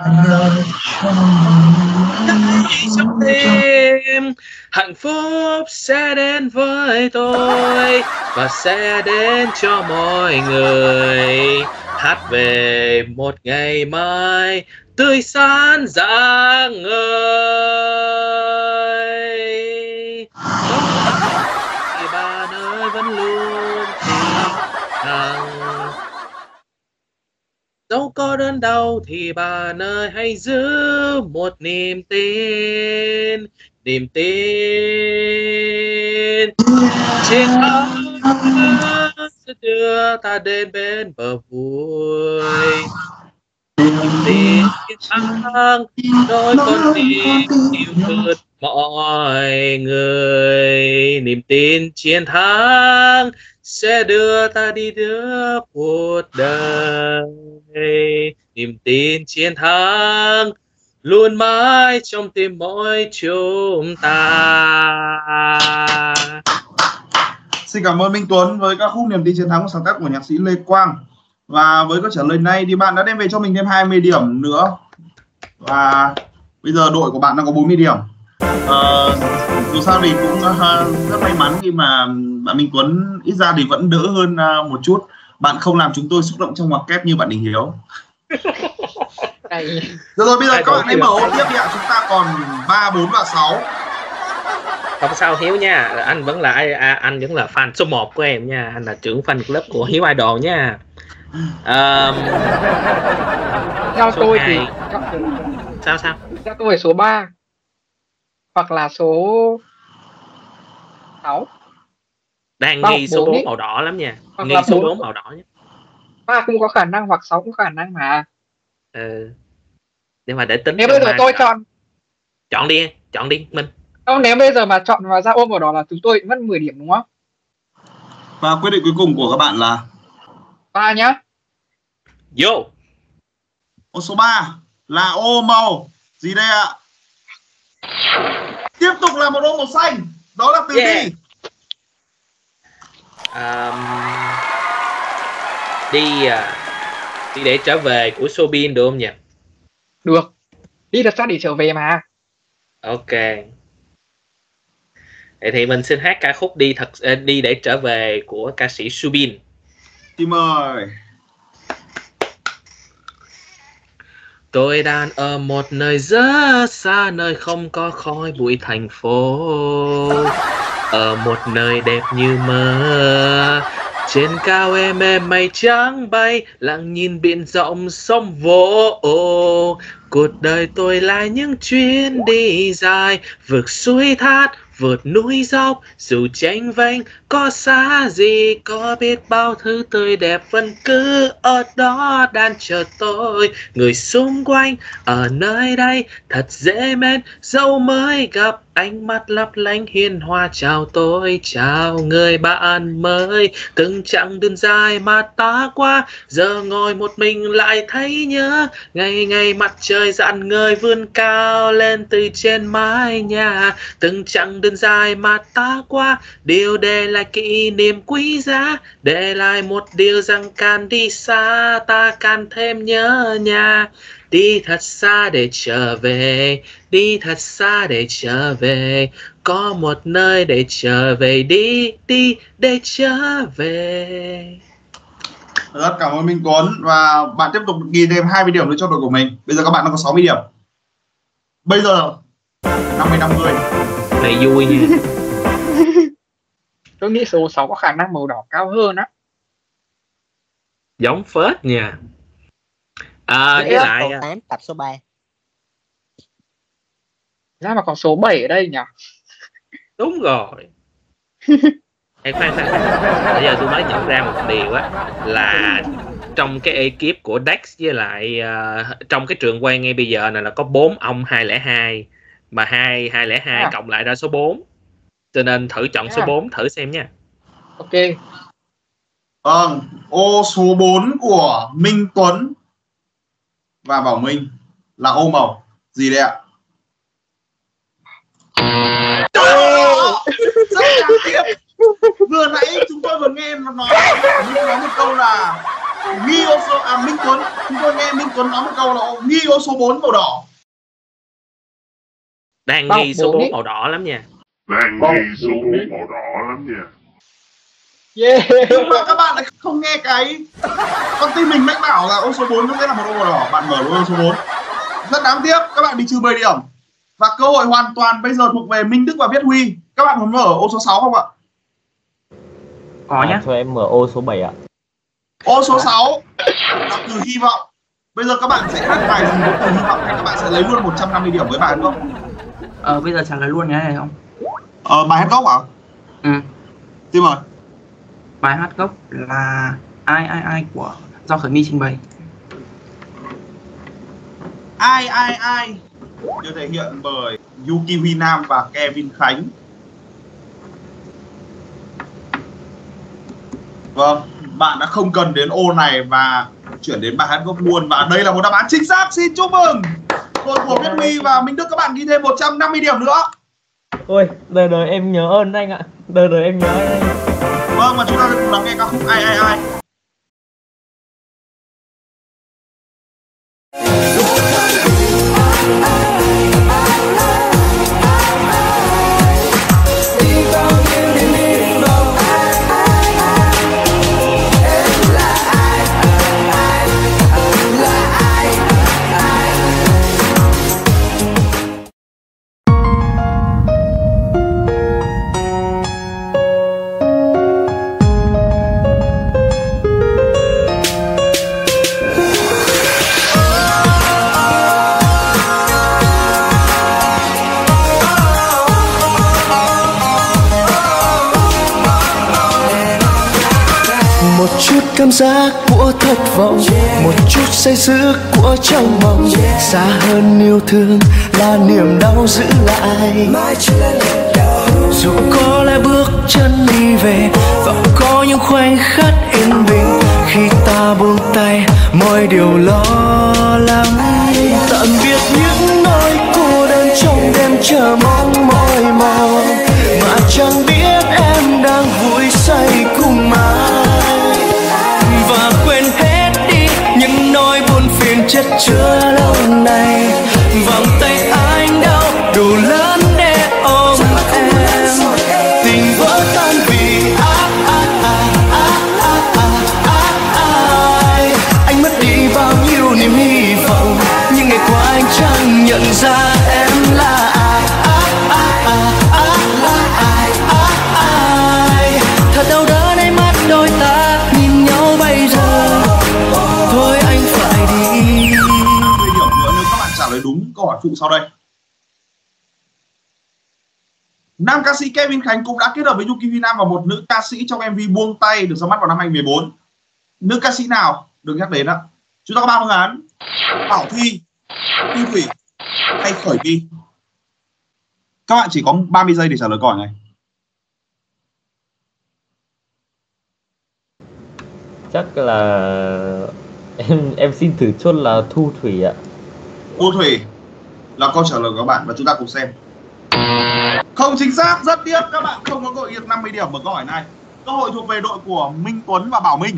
trong tim hạnh phúc sẽ đến với tôi và sẽ đến cho mọi người. Hát về một ngày mai tươi sáng rạng ngời. Dẫu có đớn đau thì bà nơi hãy giữ một niềm tin niềm tin. Chiến thắng sẽ đưa ta đến bên bờ vui. Niềm tin chiến thắng, đôi con tim yêu thương mọi người. Niềm tin chiến thắng sẽ đưa ta đi đưa cuộc đời niềm tin chiến thắng luôn mãi trong tim mỗi chúng ta Xin cảm ơn Minh Tuấn với ca khúc Niềm tin chiến thắng của sáng tác của nhạc sĩ Lê Quang. Và với câu trả lời này thì bạn đã đem về cho mình thêm 20 điểm nữa. Và bây giờ đội của bạn đang có 40 điểm. Ờ, dù sao thì cũng ờ, rất may mắn khi mà bạn Minh Tuấn ít ra thì vẫn đỡ hơn ờ, một chút. Bạn không làm chúng tôi xúc động trong ngoặc kép như bạn Đình Hiếu. Rồi, rồi bây giờ Ai các bạn hãy mở ô tiếp đi ạ. Chúng ta còn 3, 4 và 6. không sao hiếu nha anh vẫn là à, anh vẫn là fan số 1 của em nha anh là trưởng fan club của hiếu idol nha Ờm, theo tôi thì hai. theo, sao sao theo tôi số 3 hoặc là số 6 đang Không, ghi số bốn 4 ấy. màu đỏ lắm nha. Hoặc ghi là số bốn. 4 màu đỏ nhé. Ba cũng có khả năng hoặc sáu cũng có khả năng mà. Ừ. nhưng mà để tính nếu bây giờ tôi chọn chọn đi chọn đi mình không nếu bây giờ mà chọn và ra ôm vào đó là chúng tôi mất 10 điểm đúng không? Và quyết định cuối cùng của các bạn là? Ba nhá. Vô. Ô số 3 là ô màu. Gì đây ạ tiếp tục là một ô màu xanh. Đó là từ Yeah. đi. Um, đi à, đi để trở về của Sobin được không nhỉ? Được. Đi thật xa để trở về mà. Ok. Vậy thì mình xin hát ca khúc đi thật ờ, đi để trở về của ca sĩ Subin thì mời Tôi đang ở một nơi rất xa, nơi không có khói bụi thành phố Ở một nơi đẹp như mơ Trên cao em em mây trắng bay, Lặng nhìn biển rộng sông vỗ. Cuộc đời tôi là những chuyến đi dài, Vượt suối thác, vượt núi dốc, dù tranh vanh có xa gì, có biết bao thứ tươi đẹp vẫn cứ ở đó đang chờ tôi. Người xung quanh ở nơi đây thật dễ mến, dẫu mới gặp ánh mắt lấp lánh hiền hòa. Chào tôi, chào người bạn mới. Từng chặng đường dài mà ta qua, giờ ngồi một mình lại thấy nhớ. Ngày ngày mặt trời dặn người vươn cao lên từ trên mái nhà. Từng chặng đường dài mà ta qua, điều để lại kỷ niệm quý giá để lại một điều rằng càng đi xa ta càng thêm nhớ nhà. Đi thật xa để trở về đi thật xa để trở về. Có một nơi để trở về đi đi để trở về. Rất cảm ơn Minh Tuấn. Và bạn tiếp tục ghi thêm 20 điểm nữa cho đội của mình. Bây giờ các bạn đang có 60 điểm. Bây giờ 50 50 này vui nha tôi nghĩ số 6 có khả năng màu đỏ cao hơn á. Giống phết nha. À, Dễ với lại Câu 8 tập số 3 ra mà còn số 7 ở đây nhỉ? Đúng rồi. Ê, khoan khoan bây giờ tôi mới nhận ra một điều á là trong cái ekip của Dex với lại ờ, trong cái trường quay ngay bây giờ này là có bốn ông 202 mà hai 202 À. cộng lại ra số 4 cho nên thử chọn số À. 4 thử xem nha ok Vâng, ô số 4 của Minh Tuấn và Bảo Minh là ô màu gì đây ạ? Trời ơi, rất đáng tiếc. Vừa nãy chúng tôi vừa nghe nó nói nói một câu là nghi ô số à Minh Tuấn chúng tôi nghe Minh Tuấn nói một câu là ô- nghi ô số 4 màu đỏ. đang Bao nghi số bốn 4 ý. màu đỏ lắm nha Đang ghi số 4 màu đỏ lắm nha. yeah Nhưng mà các bạn lại không nghe cái con tim mình mách bảo là ô số 4 nó sẽ là một ô màu đỏ. Bạn mở ô số 4. Rất đáng tiếc các bạn bị trừ 10 điểm. Và cơ hội hoàn toàn bây giờ thuộc về Minh Đức và Viết Huy. Các bạn muốn mở ô số 6 không ạ? có nhá cho em mở ô số 7 ạ Ô số 6 là từ hy vọng. Bây giờ các bạn sẽ hát bài gì từ hy vọng hay các bạn sẽ lấy luôn 150 điểm với bài hát gốc? ờ bây giờ trả lời luôn cái này không Ờ, bài hát gốc hả? ừ Xin mời. bài hát gốc là ai ai ai của do khởi my trình bày Ai ai ai được thể hiện bởi Yuki Huy Nam và Kevin Khánh. Vâng, bạn đã không cần đến ô này và chuyển đến bài hát gốc luôn và đây là một đáp án chính xác. Xin chúc mừng. Đội của Viết Huy và Minh Đức các bạn ghi thêm 150 điểm nữa ôi đời đời em nhớ ơn anh ạ đời đời em nhớ ơn anh vâng mà chúng ta cùng lắng nghe ca khúc ai ai ai Oh, oh, oh. Giác của thất vọng. Một chút say sưa của trong mộng. Xa hơn yêu thương là niềm đau giữ lại. Dù có lẽ bước chân đi về và có những khoảnh khắc yên bình. Khi ta buông tay, mọi điều lo lắng. Tạm biệt những nỗi cô đơn trong đêm chờ mong mỏi mòn. Mà chẳng biết em đang vui say cùng ai. Chất chứa lâu nay phụ sau đây. Nam ca sĩ Kevin Khánh cũng đã kết hợp với Yuki Vinam và một nữ ca sĩ trong MV Buông tay được ra mắt vào năm 2014. Nữ ca sĩ nào được nhắc đến ạ? Chúng ta có ba phương án: Bảo Thi, Thu Thủy hay Khởi My. Các bạn chỉ có 30 giây để trả lời câu hỏi này. chắc là em em xin thử chốt là thu thủy ạ Thu Thủy là câu trả lời của các bạn và chúng ta cùng xem. Không chính xác, rất tiếc. Các bạn không có cơ hội được 50 điểm ở câu hỏi này. Cơ hội thuộc về đội của Minh Tuấn và Bảo Minh.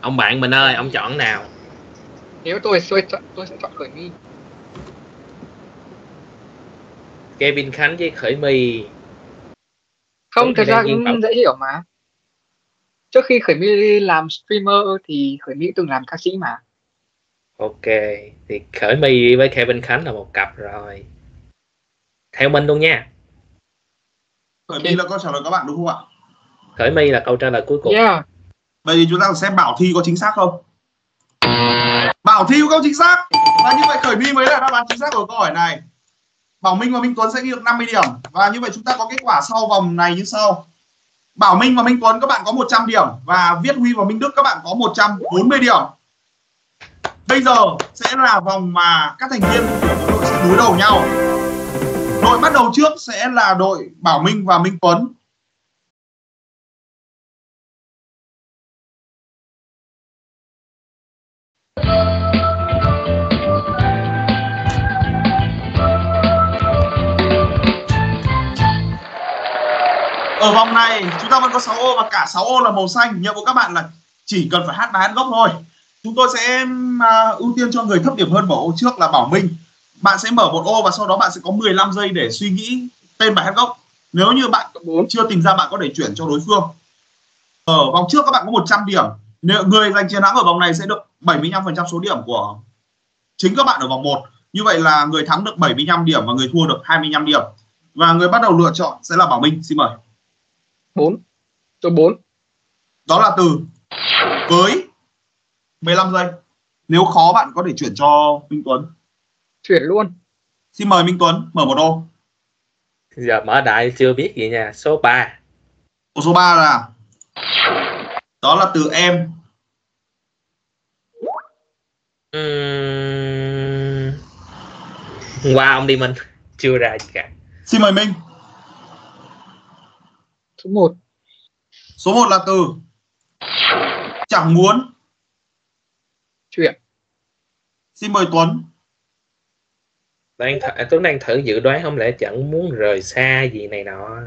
ông bạn mình ơi ông chọn nào? Nếu tôi tôi chọn tôi sẽ chọn khởi my. Kevin Khánh với Khởi My. Không thật ra cũng dễ hiểu mà. Trước khi khởi my làm streamer thì khởi my từng làm ca sĩ mà ok thì Khởi My với Kevin Khánh là một cặp rồi. Theo mình luôn nha. Khởi My là câu trả lời các bạn đúng không ạ? Khởi My là câu trả lời cuối cùng. Yeah. Vậy thì chúng ta xem Bảo Thi có chính xác không? Bảo Thi có câu chính xác. Và như vậy Khởi My mới là đáp án chính xác của câu hỏi này. Bảo Minh và Minh Tuấn sẽ ghi được 50 điểm. Và như vậy chúng ta có kết quả sau vòng này như sau. Bảo Minh và Minh Tuấn các bạn có 100 điểm. Và Viết Huy và Minh Đức các bạn có 140 điểm Bây giờ sẽ là vòng mà các thành viên của đội sẽ đối đầu nhau. Đội bắt đầu trước sẽ là đội Bảo Minh và Minh Tuấn. Ở vòng này, chúng ta vẫn có 6 ô và cả 6 ô là màu xanh. Nhiệm vụ các bạn là chỉ cần phải hát bài hát gốc thôi chúng tôi sẽ à, ưu tiên cho người thấp điểm hơn mở ô trước là Bảo Minh. Bạn sẽ mở một ô và sau đó bạn sẽ có 15 giây để suy nghĩ tên bài hát gốc. Nếu như bạn chưa tìm ra bạn có thể chuyển cho đối phương. Ở vòng trước các bạn có 100 điểm. Nếu người giành chiến thắng ở vòng này sẽ được 75% số điểm của chính các bạn ở vòng 1 như vậy là người thắng được 75 điểm và người thua được 25 điểm. Và người bắt đầu lựa chọn sẽ là Bảo Minh. Xin mời. 4 số 4 đó là từ với 15 giây. Nếu khó bạn có thể chuyển cho Minh Tuấn. Chuyển luôn. Xin mời Minh Tuấn mở một ô. Giờ mở đại chưa biết gì nha số 3 ô số 3 là. Đó là từ em. Ừm... qua ông đi Minh chưa ra gì cả. Xin mời Minh. Số 1 số 1 là từ. Chẳng muốn chuyển xin mời Tuấn. Đang th- Tuấn đang thử dự đoán không lẽ chẳng muốn rời xa gì này nọ.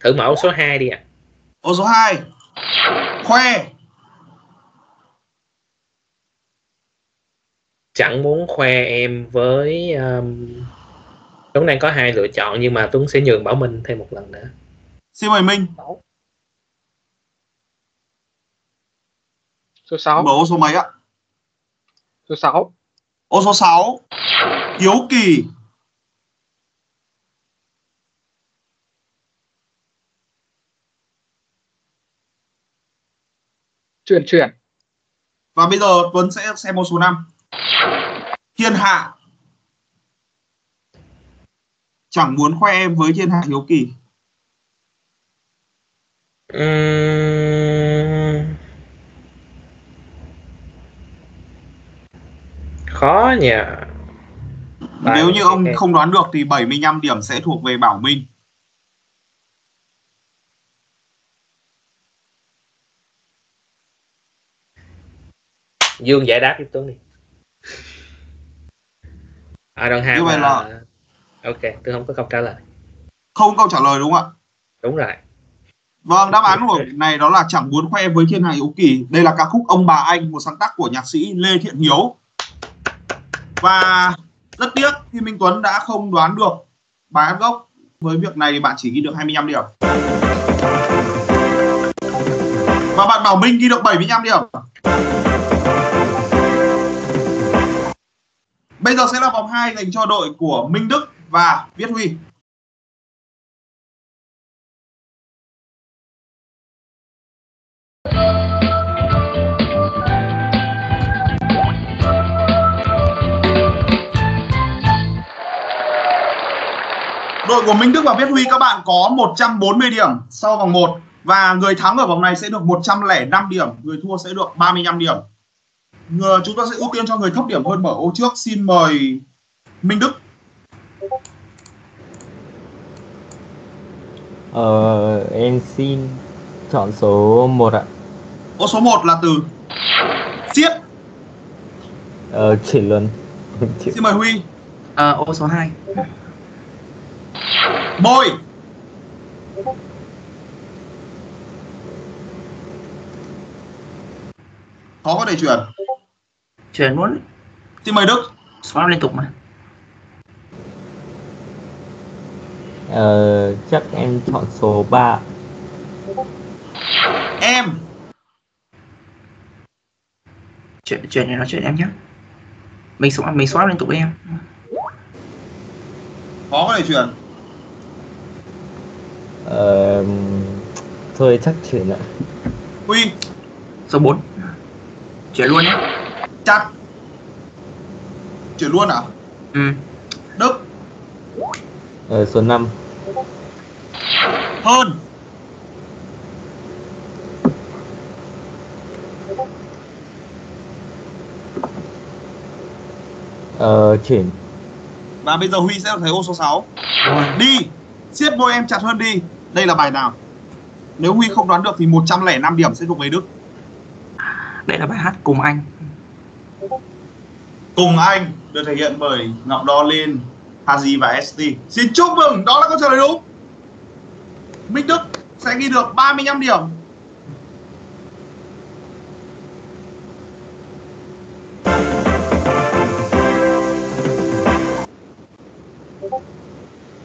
Thử mẫu số 2 đi ạ. Ô số 2 khoe. Chẳng muốn khoe em với um... Tuấn đang có hai lựa chọn nhưng mà Tuấn sẽ nhường Bảo Minh thêm một lần nữa. Xin mời Minh. Số 6 mở ô số mấy ạ số 6 ô số 6 hiếu kỳ. Chuyển chuyển. Và bây giờ Tuấn sẽ xem ô số 5 thiên hạ. Chẳng muốn khoe em với thiên hạ hiếu kỳ. Ừm, khó nhỉ Nếu như ông không đoán được thì 75 điểm sẽ thuộc về Bảo Minh. Dương giải đáp giúp Tuấn đi I don't have Như vậy là- a- ok tôi không có câu trả lời Không câu trả lời đúng không ạ? đúng rồi Vâng, đáp án của này đó là chẳng muốn khoe với thiên hạ hiếu kỳ. Đây là ca khúc Ông bà anh, một sáng tác của nhạc sĩ Lê Thiện Hiếu. Và rất tiếc khi Minh Tuấn đã không đoán được bài hát gốc. Với việc này thì bạn chỉ ghi được 25 điểm. Và bạn Bảo Minh ghi được 75 điểm. Bây giờ sẽ là vòng 2 dành cho đội của Minh Đức và Viết Huy. Đội của Minh Đức và Viết Huy các bạn có 140 điểm sau vòng 1 và người thắng ở vòng này sẽ được 105 điểm, người thua sẽ được 35 điểm. Người, chúng ta sẽ ưu tiên cho người thấp điểm hơn mở ô trước. Xin mời Minh Đức. Ờ, em xin chọn số 1 ạ. Ô số 1 là từ Siết. Ờ, chuyển luôn. Chịu. Xin mời Huy. Ờ, ô số 2 Bôi. Khó có thể chuyển. chuyển luôn Xin mời Đức. xóa liên tục mà Ờ, chắc em chọn số 3. Em. chuyển chuyển này nói chuyện em nhé mình xóa mình xóa liên tục em Khó có thể chuyển. Ờ, thôi chắc chuyển ạ. Huy. số 4 chuyển luôn nhé Chặt. Chuyển luôn à? ừ. Đức. Ờ, số 5. Hơn. Ờ, chuyển. Và bây giờ Huy sẽ thấy ô số 6. Rồi. Đi. Siết môi em chặt hơn đi. Đây là bài nào? Nếu Huy không đoán được thì 105 điểm sẽ thuộc về Đức. đây là bài hát cùng anh Cùng anh được thể hiện bởi Ngọc Đo Linh, Haji và ST. Xin chúc mừng, đó là câu trả lời đúng. Minh Đức sẽ ghi được 35 điểm.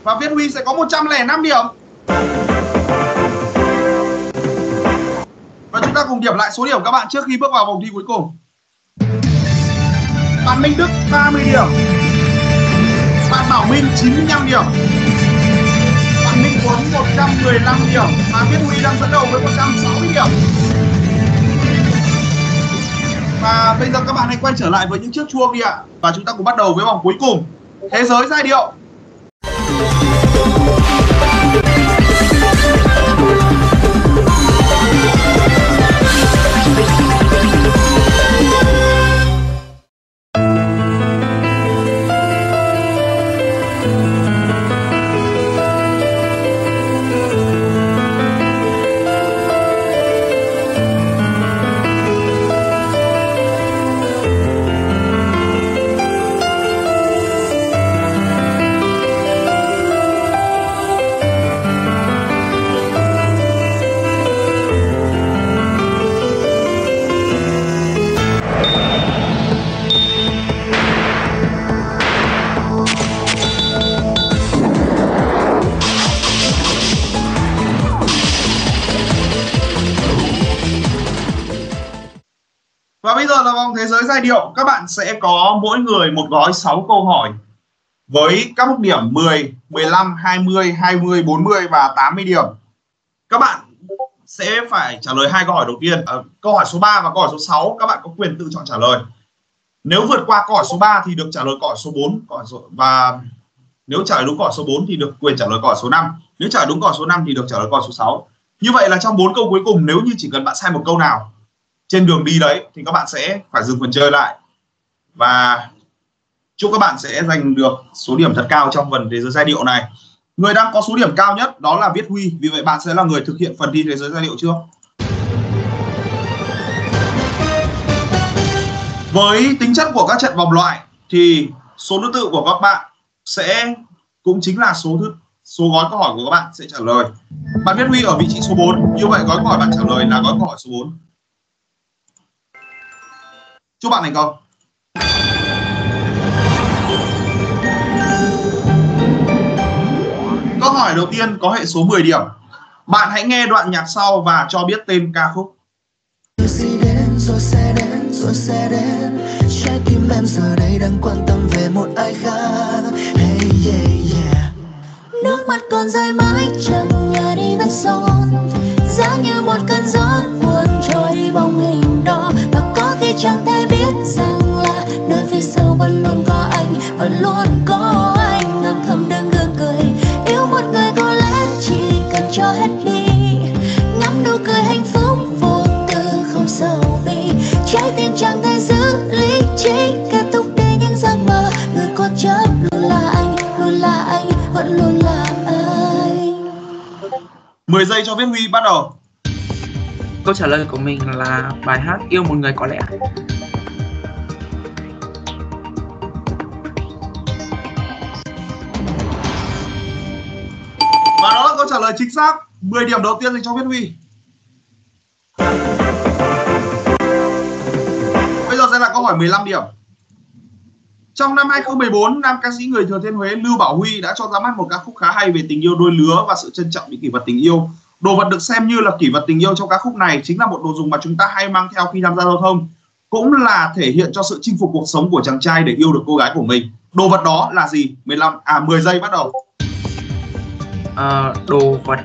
Và Viết Huy sẽ có 105 điểm. Và chúng ta cùng điểm lại số điểm các bạn trước khi bước vào vòng thi cuối cùng. Bạn Minh Đức 30 điểm. Bạn Bảo Minh 95 điểm. Bạn Minh Tuấn 115 điểm. Và Viết Huy đang dẫn đầu với 160 điểm. Và bây giờ các bạn hãy quay trở lại với những chiếc chuông đi ạ. Và chúng ta cùng bắt đầu với vòng cuối cùng. Thế giới giai điệu. Thế. Các bạn sẽ có mỗi người một gói 6 câu hỏi với các mức điểm 10, 15, 20, 20, 40 và 80 điểm. Các bạn sẽ phải trả lời hai câu hỏi đầu tiên. À, câu hỏi số 3 và câu hỏi số 6 các bạn có quyền tự chọn trả lời. Nếu vượt qua câu hỏi số 3 thì được trả lời câu hỏi số 4 câu hỏi số... và nếu trả lời đúng câu hỏi số 4 thì được quyền trả lời câu hỏi số 5. Nếu trả lời đúng câu hỏi số 5 thì được trả lời câu hỏi số 6. Như vậy là trong bốn câu cuối cùng nếu như chỉ cần bạn sai một câu nào trên đường đi đấy thì các bạn sẽ phải dừng phần chơi lại. Và chúc các bạn sẽ giành được số điểm thật cao trong phần thế giới giai điệu này. Người đang có số điểm cao nhất đó là Viết Huy. Vì vậy bạn sẽ là người thực hiện phần thi thế giới giai điệu trước. Với tính chất của các trận vòng loại thì số thứ tự của các bạn sẽ cũng chính là số thứ, số gói câu hỏi của các bạn sẽ trả lời. Bạn Viết Huy ở vị trí số 4 như vậy gói câu hỏi bạn trả lời là gói câu hỏi số 4 chúc bạn thành công. Câu hỏi đầu tiên có hệ số 10 điểm. Bạn hãy nghe đoạn nhạc sau và cho biết tên ca khúc. Rồi sẽ đến rồi sẽ đến trái tim em giờ đây đang quan tâm về một ai khác. Hey, yeah yeah. Nước mắt còn rơi mãi chẳng giây cho Viết Huy bắt đầu. Câu trả lời của mình là bài hát yêu một người có lẽ. Và đó là câu trả lời chính xác. 10 điểm đầu tiên dành cho Viết Huy. Bây giờ sẽ là câu hỏi 15 điểm. Trong năm 2014, nam ca sĩ người Thừa Thiên Huế Lưu Bảo Huy đã cho ra mắt một ca khúc khá hay về tình yêu đôi lứa và sự trân trọng những kỷ vật tình yêu. Đồ vật được xem như là kỷ vật tình yêu trong ca khúc này chính là một đồ dùng mà chúng ta hay mang theo khi tham gia giao thông, cũng là thể hiện cho sự chinh phục cuộc sống của chàng trai để yêu được cô gái của mình. Đồ vật đó là gì? 15 à 10 giây bắt đầu. Ờ, đồ vật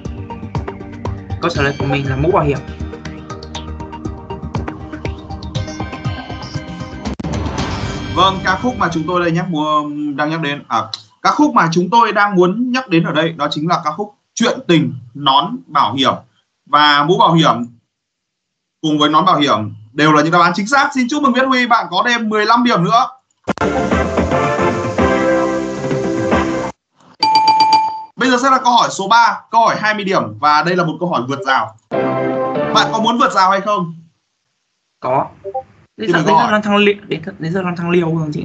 câu trả lời của mình là mũ bảo hiểm Vâng, ca khúc mà chúng tôi đây nhắc đang nhắc đến à ca khúc mà chúng tôi đang muốn nhắc đến ở đây đó chính là ca khúc Chuyện tình nón bảo hiểm và mũ bảo hiểm cùng với nón bảo hiểm đều là những đáp án chính xác. Xin chúc mừng Viết Huy, bạn có thêm 15 điểm nữa. Bây giờ sẽ là câu hỏi số 3, câu hỏi 20 điểm và đây là một câu hỏi vượt rào. Bạn có muốn vượt rào hay không? có đến giờ đến giờ thang liều đến, đến giờ lang thang liều rồi chị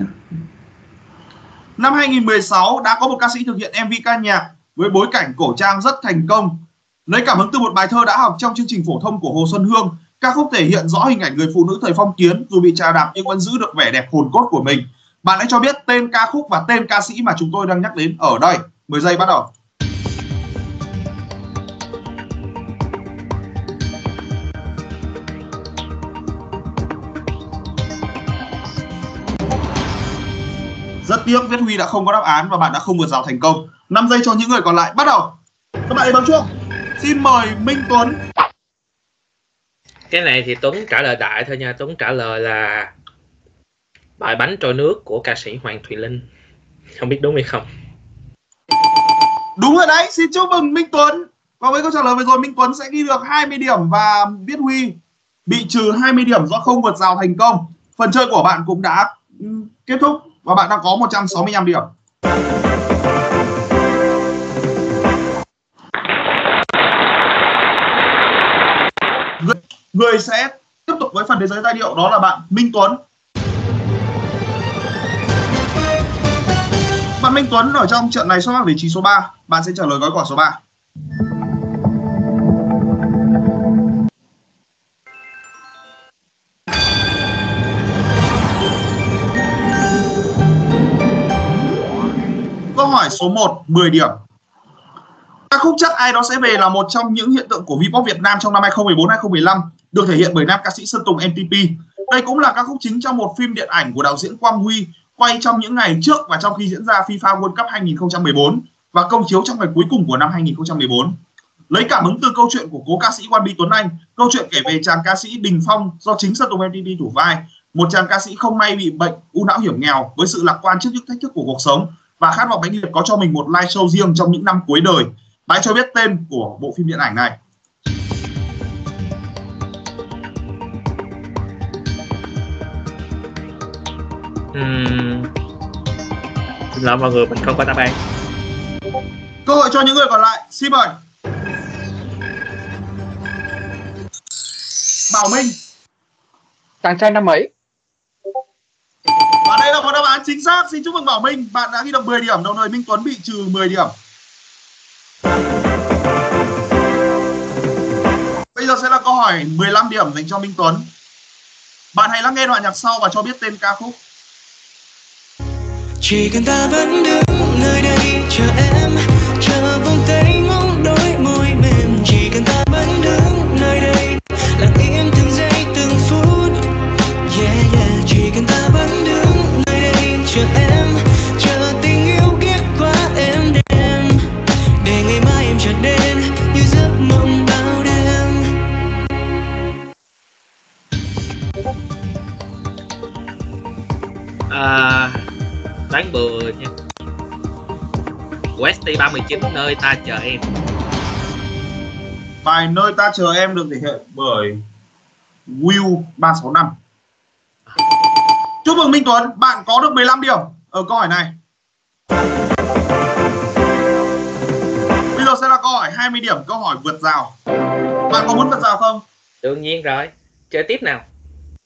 Năm 2016 đã có một ca sĩ thực hiện MV ca nhạc với bối cảnh cổ trang rất thành công. Lấy cảm hứng từ một bài thơ đã học trong chương trình phổ thông của Hồ Xuân Hương, ca khúc thể hiện rõ hình ảnh người phụ nữ thời phong kiến dù bị trà đạp nhưng vẫn giữ được vẻ đẹp hồn cốt của mình. Bạn hãy cho biết tên ca khúc và tên ca sĩ mà chúng tôi đang nhắc đến ở đây. 10 giây bắt đầu. Tiếc Viết Huy đã không có đáp án và bạn đã không vượt rào thành công. 5 giây cho những người còn lại bắt đầu. Các bạn hãy bấm chuông. Xin mời Minh Tuấn. cái này thì Tuấn trả lời đại thôi nha Tuấn trả lời là bài bánh trôi nước của ca sĩ Hoàng Thùy Linh không biết đúng hay không Đúng rồi đấy, xin chúc mừng Minh Tuấn. Và với câu trả lời vừa rồi Minh Tuấn sẽ ghi được 20 điểm và Viết Huy bị trừ 20 điểm do không vượt rào thành công. Phần chơi của bạn cũng đã ừm, kết thúc và bạn đã có 165 điểm. Người, người sẽ tiếp tục với phần thế giới giai điệu đó là bạn Minh Tuấn. Bạn Minh Tuấn ở trong trận này xuất phát vị trí số 3 Bạn sẽ trả lời gói quả số 3 Câu hỏi số 1 10 điểm Ca khúc Chắc Ai Đó Sẽ Về là một trong những hiện tượng của Vpop Việt Nam trong năm 2014-2015 được thể hiện bởi nam ca sĩ Sơn Tùng MTP. Đây cũng là ca khúc chính trong một phim điện ảnh của đạo diễn Quang Huy quay trong những ngày trước và trong khi diễn ra FIFA World Cup 2014 và công chiếu trong ngày cuối cùng của năm 2014. Lấy cảm hứng từ câu chuyện của cố ca sĩ Quan Bi Tuấn Anh, câu chuyện kể về chàng ca sĩ Đình Phong do chính Sơn Tùng MTP thủ vai, một chàng ca sĩ không may bị bệnh u não hiểm nghèo với sự lạc quan trước những thách thức của cuộc sống và khát vọng mãnh liệt có cho mình một live show riêng trong những năm cuối đời. Bạn cho biết tên của bộ phim điện ảnh này. Xin lỗi mọi người mình không có đáp án cơ hội cho những người còn lại. Xin mời. Bảo Minh. Chàng trai năm mấy và đây là một đáp án chính xác. Xin chúc mừng Bảo Minh. Bạn đã ghi được 10 điểm, đồng thời Minh Tuấn bị trừ 10 điểm. Bây giờ sẽ là câu hỏi 15 điểm dành cho Minh Tuấn. Bạn hãy lắng nghe đoạn nhạc sau và cho biết tên ca khúc. Chỉ cần ta vẫn đứng nơi đây, chờ em, chờ vòng tay mong chờ em chờ tình yêu ghét qua em đêm. Để ngày mai em chợt đến như giấc mộng bao đêm. À, đoán bừa nha. Westy 39 nơi ta chờ em. Bài nơi ta chờ em được thể hiện bởi Will 365 chúc mừng Minh Tuấn bạn có được 15 điểm ở câu hỏi này. Bây giờ sẽ là câu hỏi 20 điểm câu hỏi vượt rào. Bạn có muốn vượt rào không? Đương nhiên rồi. Chơi tiếp nào.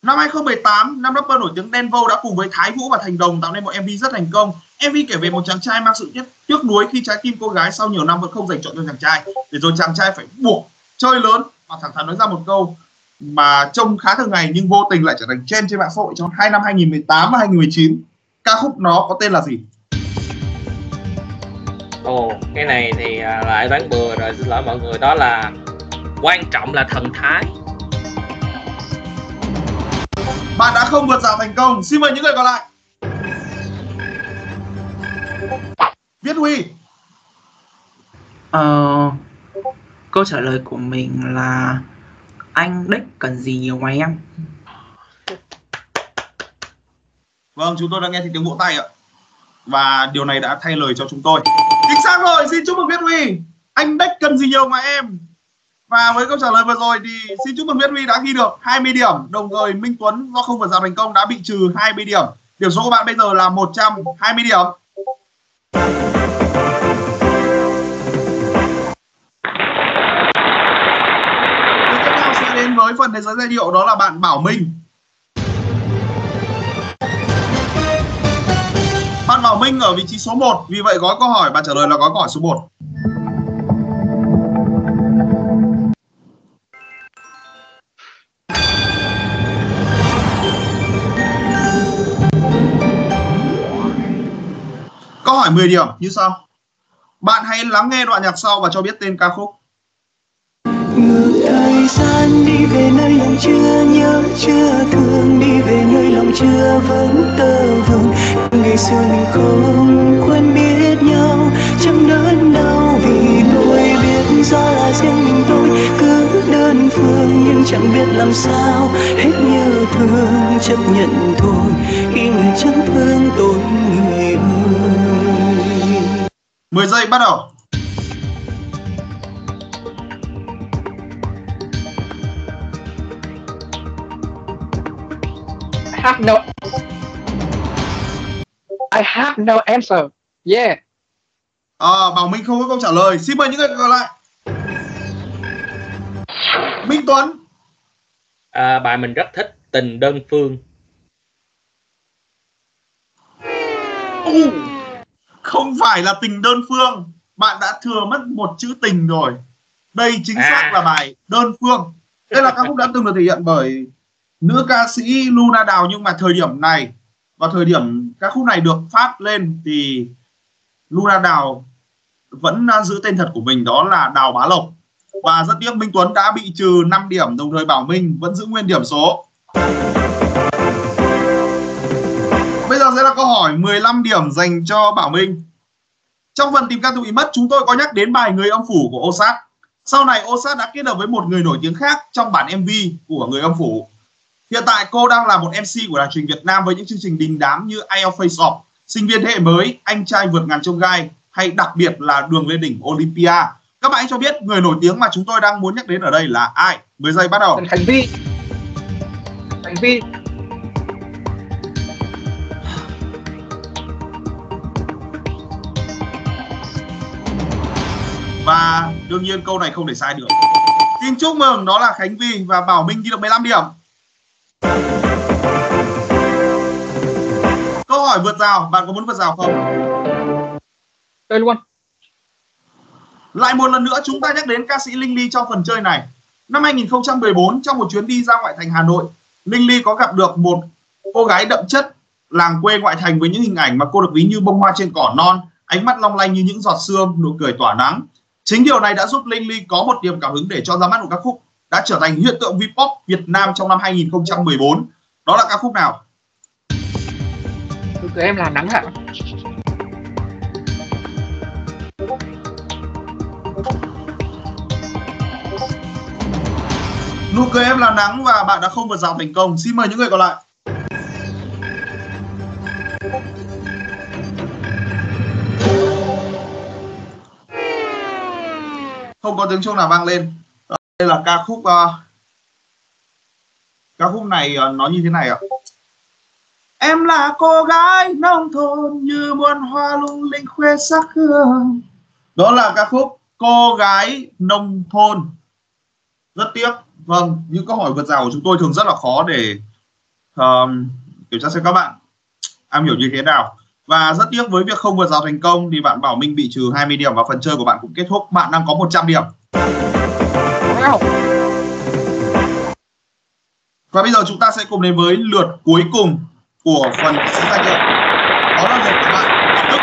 Năm 2018, năm rapper nổi tiếng Denvo đã cùng với Thái Vũ và Thành Đồng tạo nên một MV rất thành công. MV kể về một chàng trai mang sự tiếc, tiếc nuối khi trái tim cô gái sau nhiều năm vẫn không dành chọn cho chàng trai. Để rồi chàng trai phải buộc chơi lớn. Và thẳng thắn nói ra một câu mà trông khá thường ngày nhưng vô tình lại trở thành trend trên mạng xã hội trong hai năm 2018 và 2019. Ca khúc nó có tên là gì? ồ cái này thì à, lại đoán bừa rồi xin lỗi mọi người đó là quan trọng là thần thái Bạn đã không vượt rào thành công. Xin mời những người còn lại. Viết Huy. Ờ, câu trả lời của mình là anh đích cần gì nhiều ngoài em Vâng, chúng tôi đã nghe thấy tiếng vỗ tay ạ. Và điều này đã thay lời cho chúng tôi. Chính xác rồi, xin chúc mừng Viết Huy. Anh Đích cần gì nhiều ngoài em. Và với câu trả lời vừa rồi thì xin chúc mừng Viết Huy đã ghi được 20 điểm. Đồng thời Minh Tuấn do không vượt rào thành công đã bị trừ 20 điểm. Điểm số của bạn bây giờ là 120 điểm. Đến với phần thế giới giai điệu đó là bạn Bảo Minh. Bạn Bảo Minh ở vị trí số 1, vì vậy gói câu hỏi bạn trả lời là gói câu hỏi số 1. Câu hỏi 10 điểm như sau. Bạn hãy lắng nghe đoạn nhạc sau và cho biết tên ca khúc thời gian đi về nơi lòng chưa nhớ, chưa thương. Đi về nơi lòng chưa vẫn tơ vương ngày xưa mình không quen biết nhau, chẳng đớn đau vì tôi biết do là riêng mình tôi. Cứ đơn phương nhưng chẳng biết làm sao, hết như thương chấp nhận thôi, khi người chẳng thương tôi người ơi 10 giây bắt đầu. Have no I have no answer yeah Ờ, Bảo Minh không có câu trả lời. Xin mời những người còn lại. Minh Tuấn. à, bài mình rất thích tình đơn phương. Không phải là tình đơn phương. Bạn đã thừa mất một chữ tình rồi. Đây chính xác À. là bài đơn phương. Đây là ca khúc đã từng được thể hiện bởi nữ ca sĩ Luna Đào nhưng mà thời điểm này và thời điểm các khúc này được phát lên thì Luna Đào vẫn giữ tên thật của mình, đó là Đào Bá Lộc. Và rất tiếc Minh Tuấn đã bị trừ 5 điểm, đồng thời Bảo Minh vẫn giữ nguyên điểm số. Bây giờ sẽ là câu hỏi 15 điểm dành cho Bảo Minh. Trong phần tìm ca từ bị mất, chúng tôi có nhắc đến bài Người âm phủ của Osak Sau này Osak đã kết hợp với một người nổi tiếng khác trong bản MV của Người âm phủ. Hiện tại cô đang là một MC của đài truyền Việt Nam với những chương trình đình đám như IELTS Face Off, sinh viên thế hệ mới, anh trai vượt ngàn chông gai hay đặc biệt là đường lên đỉnh Olympia. Các bạn hãy cho biết người nổi tiếng mà chúng tôi đang muốn nhắc đến ở đây là ai? 10 giây bắt đầu. Khánh Vi. Khánh Vi. Và đương nhiên câu này không thể sai được. Xin chúc mừng đó là Khánh Vi và Bảo Minh ghi được 15 điểm câu hỏi vượt rào bạn có muốn vượt rào không? Chơi luôn. lại một lần nữa chúng ta nhắc đến ca sĩ Linh Ly trong phần chơi này. Năm 2014 trong một chuyến đi ra ngoại thành Hà Nội Linh Ly có gặp được một cô gái đậm chất làng quê ngoại thành với những hình ảnh mà cô được ví như bông hoa trên cỏ non ánh mắt long lanh như những giọt sương nụ cười tỏa nắng. Chính điều này đã giúp Linh Ly có một niềm cảm hứng để cho ra mắt một ca khúc đã trở thành hiện tượng V-pop Việt Nam trong năm 2014 đó là ca khúc nào? Cười em là nắng ạ. nụ cười em là nắng và bạn đã không vượt rào thành công. Xin mời những người còn lại. Không có tiếng chuông nào vang lên đây là ca khúc uh, ca khúc này uh, nó như thế này ạ. Em là cô gái nông thôn như muôn hoa lung linh khoe sắc hương. Đó là ca khúc cô gái nông thôn. Rất tiếc. Vâng những câu hỏi vượt rào của chúng tôi thường rất là khó để um, kiểm tra xem các bạn. Am hiểu như thế nào? Và rất tiếc với việc không vượt rào thành công thì bạn Bảo Minh bị trừ 20 điểm và phần chơi của bạn cũng kết thúc. Bạn đang có 100 điểm. Wow. và bây giờ chúng ta sẽ cùng đến với lượt cuối cùng của phần xét tài liệu đó là lượt của bạn Minh Đức.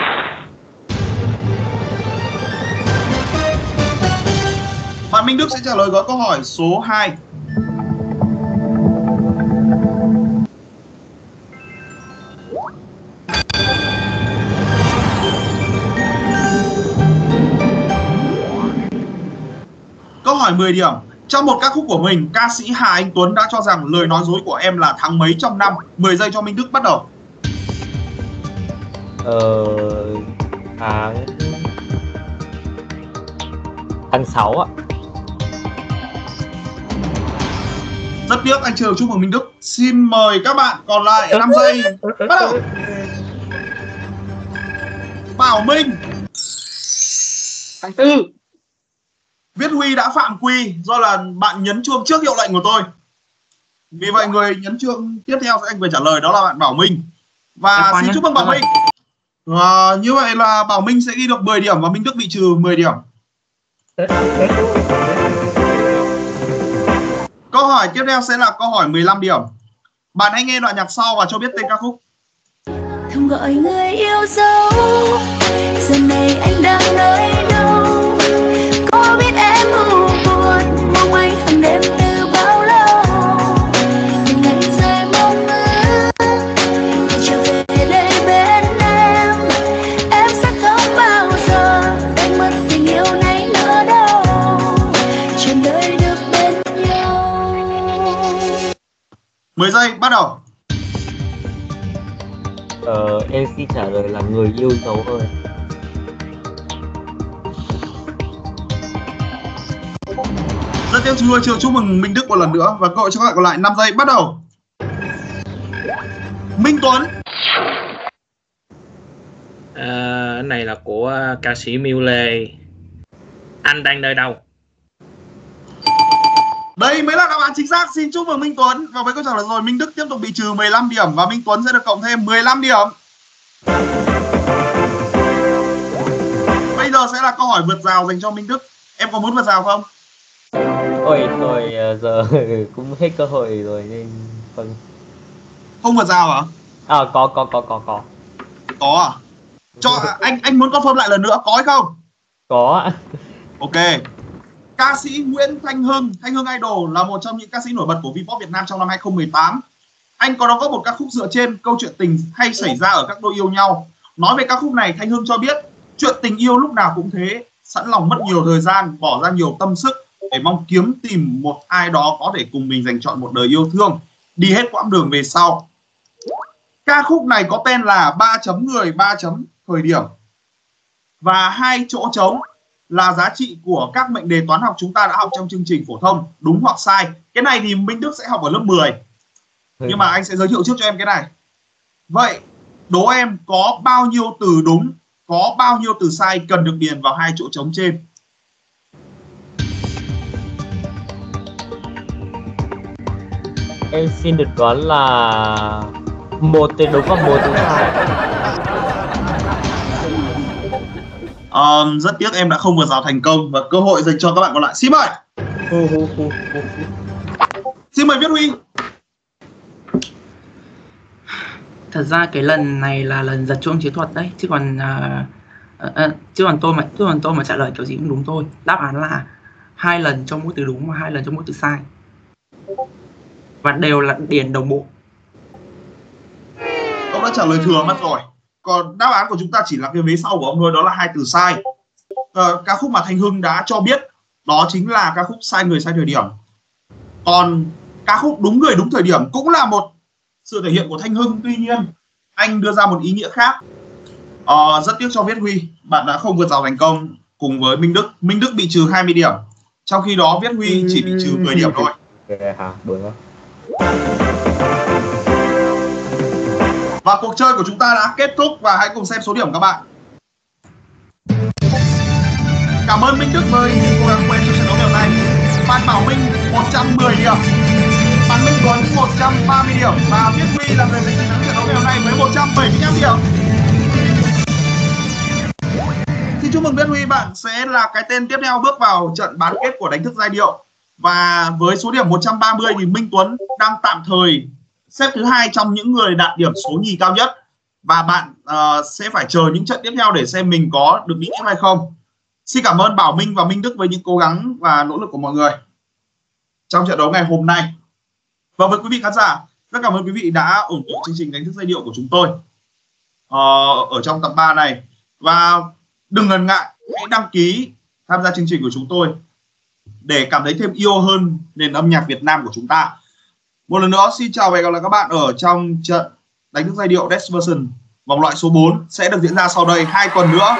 Bạn Minh Đức sẽ trả lời gói câu hỏi số 2 hỏi 10 điểm. Trong một ca khúc của mình, ca sĩ Hà Anh Tuấn đã cho rằng lời nói dối của em là tháng mấy trong năm. 10 giây cho Minh Đức bắt đầu. ờ, tháng tháng 6 ạ Rất tiếc anh chưa được chúc mừng Minh Đức. Xin mời các bạn còn lại 5 giây. Bắt đầu. Bảo Minh, Tháng tư. Viết Huy đã phạm quy do là bạn nhấn chuông trước hiệu lệnh của tôi. Vì vậy người nhấn chuông tiếp theo sẽ anh phải trả lời đó là bạn Bảo Minh. Và xin nhé. chúc mừng Bảo Minh. À, như vậy là Bảo Minh sẽ ghi được 10 điểm và Minh Đức bị trừ 10 điểm. Câu hỏi tiếp theo sẽ là câu hỏi 15 điểm. Bạn hãy nghe đoạn nhạc sau và cho biết tên ca khúc. không gọi người yêu dấu giờ này anh đang nơi biết em u buồn mong anh hàng đêm từ bao lâu. Từng ngày dài mong ước trở về đây bên em. Em sẽ không bao giờ đánh mất tình yêu này nữa đâu. Trên đời được bên nhau. 10 giây bắt đầu. ờ, em xin trả lời là người yêu dấu ơi Rất tiếc chưa chưa chúc mừng Minh Đức một lần nữa và cơ hội cho các bạn còn lại 5 giây bắt đầu. Minh Tuấn, À, cái này là của ca sĩ Miu Lê anh đang nơi đâu đây mới là đáp án chính xác. Xin chúc mừng Minh Tuấn và với câu trả lời rồi Minh Đức tiếp tục bị trừ 15 điểm và Minh Tuấn sẽ được cộng thêm 15 điểm. Bây giờ sẽ là câu hỏi vượt rào dành cho Minh Đức. Em có muốn vượt rào không? Ôi thôi ờ, giờ cũng hết cơ hội rồi nên vâng Không vượt rào hả? à có có có có có Có à? Cho anh anh muốn confirm lại lần nữa có hay không? có ạ. Ok. Ca sĩ Nguyễn Thanh Hưng, Thanh Hưng Idol là một trong những ca sĩ nổi bật của Vpop Việt Nam trong năm 2018. Anh có đóng góp một ca khúc dựa trên câu chuyện tình hay xảy ra ở các đôi yêu nhau. Nói về ca khúc này, Thanh Hưng cho biết chuyện tình yêu lúc nào cũng thế, sẵn lòng mất nhiều thời gian, bỏ ra nhiều tâm sức để mong kiếm tìm một ai đó có thể cùng mình dành chọn một đời yêu thương, đi hết quãng đường về sau. Ca khúc này có tên là ba chấm người ba chấm thời điểm. Và hai chỗ trống là giá trị của các mệnh đề toán học chúng ta đã học trong chương trình phổ thông đúng hoặc sai. Cái này thì Minh Đức sẽ học ở lớp 10 nhưng mà anh sẽ giới thiệu trước cho em cái này. Vậy đố em có bao nhiêu từ đúng có bao nhiêu từ sai cần được điền vào hai chỗ trống trên em xin được đoán là một từ đúng và một từ sai Ờm, rất tiếc em đã không vượt rào thành công và cơ hội dành cho các bạn còn lại. Xin mời. Xin mời viết huy. Thật ra cái lần này là lần giật chuông chiến thuật đấy chứ còn à, à, chứ còn tôi mà chứ còn tôi mà trả lời kiểu gì cũng đúng thôi. Đáp án là hai lần trong mỗi từ đúng và hai lần trong mỗi từ sai và đều là điền đồng bộ. Ông đã trả lời thừa mất rồi. Còn đáp án của chúng ta chỉ là cái vế sau của ông thôi đó là hai từ sai. Ờ, ca khúc mà thanh hưng đã cho biết đó chính là ca khúc sai người sai thời điểm. Còn ca khúc đúng người đúng thời điểm cũng là một sự thể hiện của thanh hưng. Tuy nhiên anh đưa ra một ý nghĩa khác. Ờ, rất tiếc cho viết huy bạn đã không vượt rào thành công cùng với minh đức. Minh đức bị trừ 20 điểm. Trong khi đó viết huy chỉ bị trừ 10 điểm thôi. Đuổi quá và cuộc chơi của chúng ta đã kết thúc và hãy cùng xem số điểm các bạn. Cảm ơn Minh Đức với những cố gắng của cho trong trận đấu ngày hôm nay. Bạn Bảo Minh 110 điểm. Bạn Minh Tuấn 130 điểm. Và Viết Huy là người giành chiến thắng trận đấu ngày hôm nay với 175 điểm. Xin chúc mừng Viết Huy bạn sẽ là cái tên tiếp theo bước vào trận bán kết của đánh thức giai điệu và với số điểm 130 thì Minh Tuấn đang tạm thời xếp thứ hai trong những người đạt điểm số nhì cao nhất và bạn uh, sẽ phải chờ những trận tiếp theo để xem mình có được đi tiếp hay không. Xin cảm ơn Bảo Minh và Minh Đức với những cố gắng và nỗ lực của mọi người trong trận đấu ngày hôm nay. Và với quý vị khán giả, rất cảm ơn quý vị đã ủng hộ chương trình đánh thức giai điệu của chúng tôi uh, ở trong tập 3 này và đừng ngần ngại hãy đăng ký tham gia chương trình của chúng tôi để cảm thấy thêm yêu hơn nền âm nhạc Việt Nam của chúng ta. Một lần nữa, xin chào và hẹn gặp lại các bạn ở trong trận đánh thức giai điệu Death Version vòng loại số 4 sẽ được diễn ra sau đây hai tuần nữa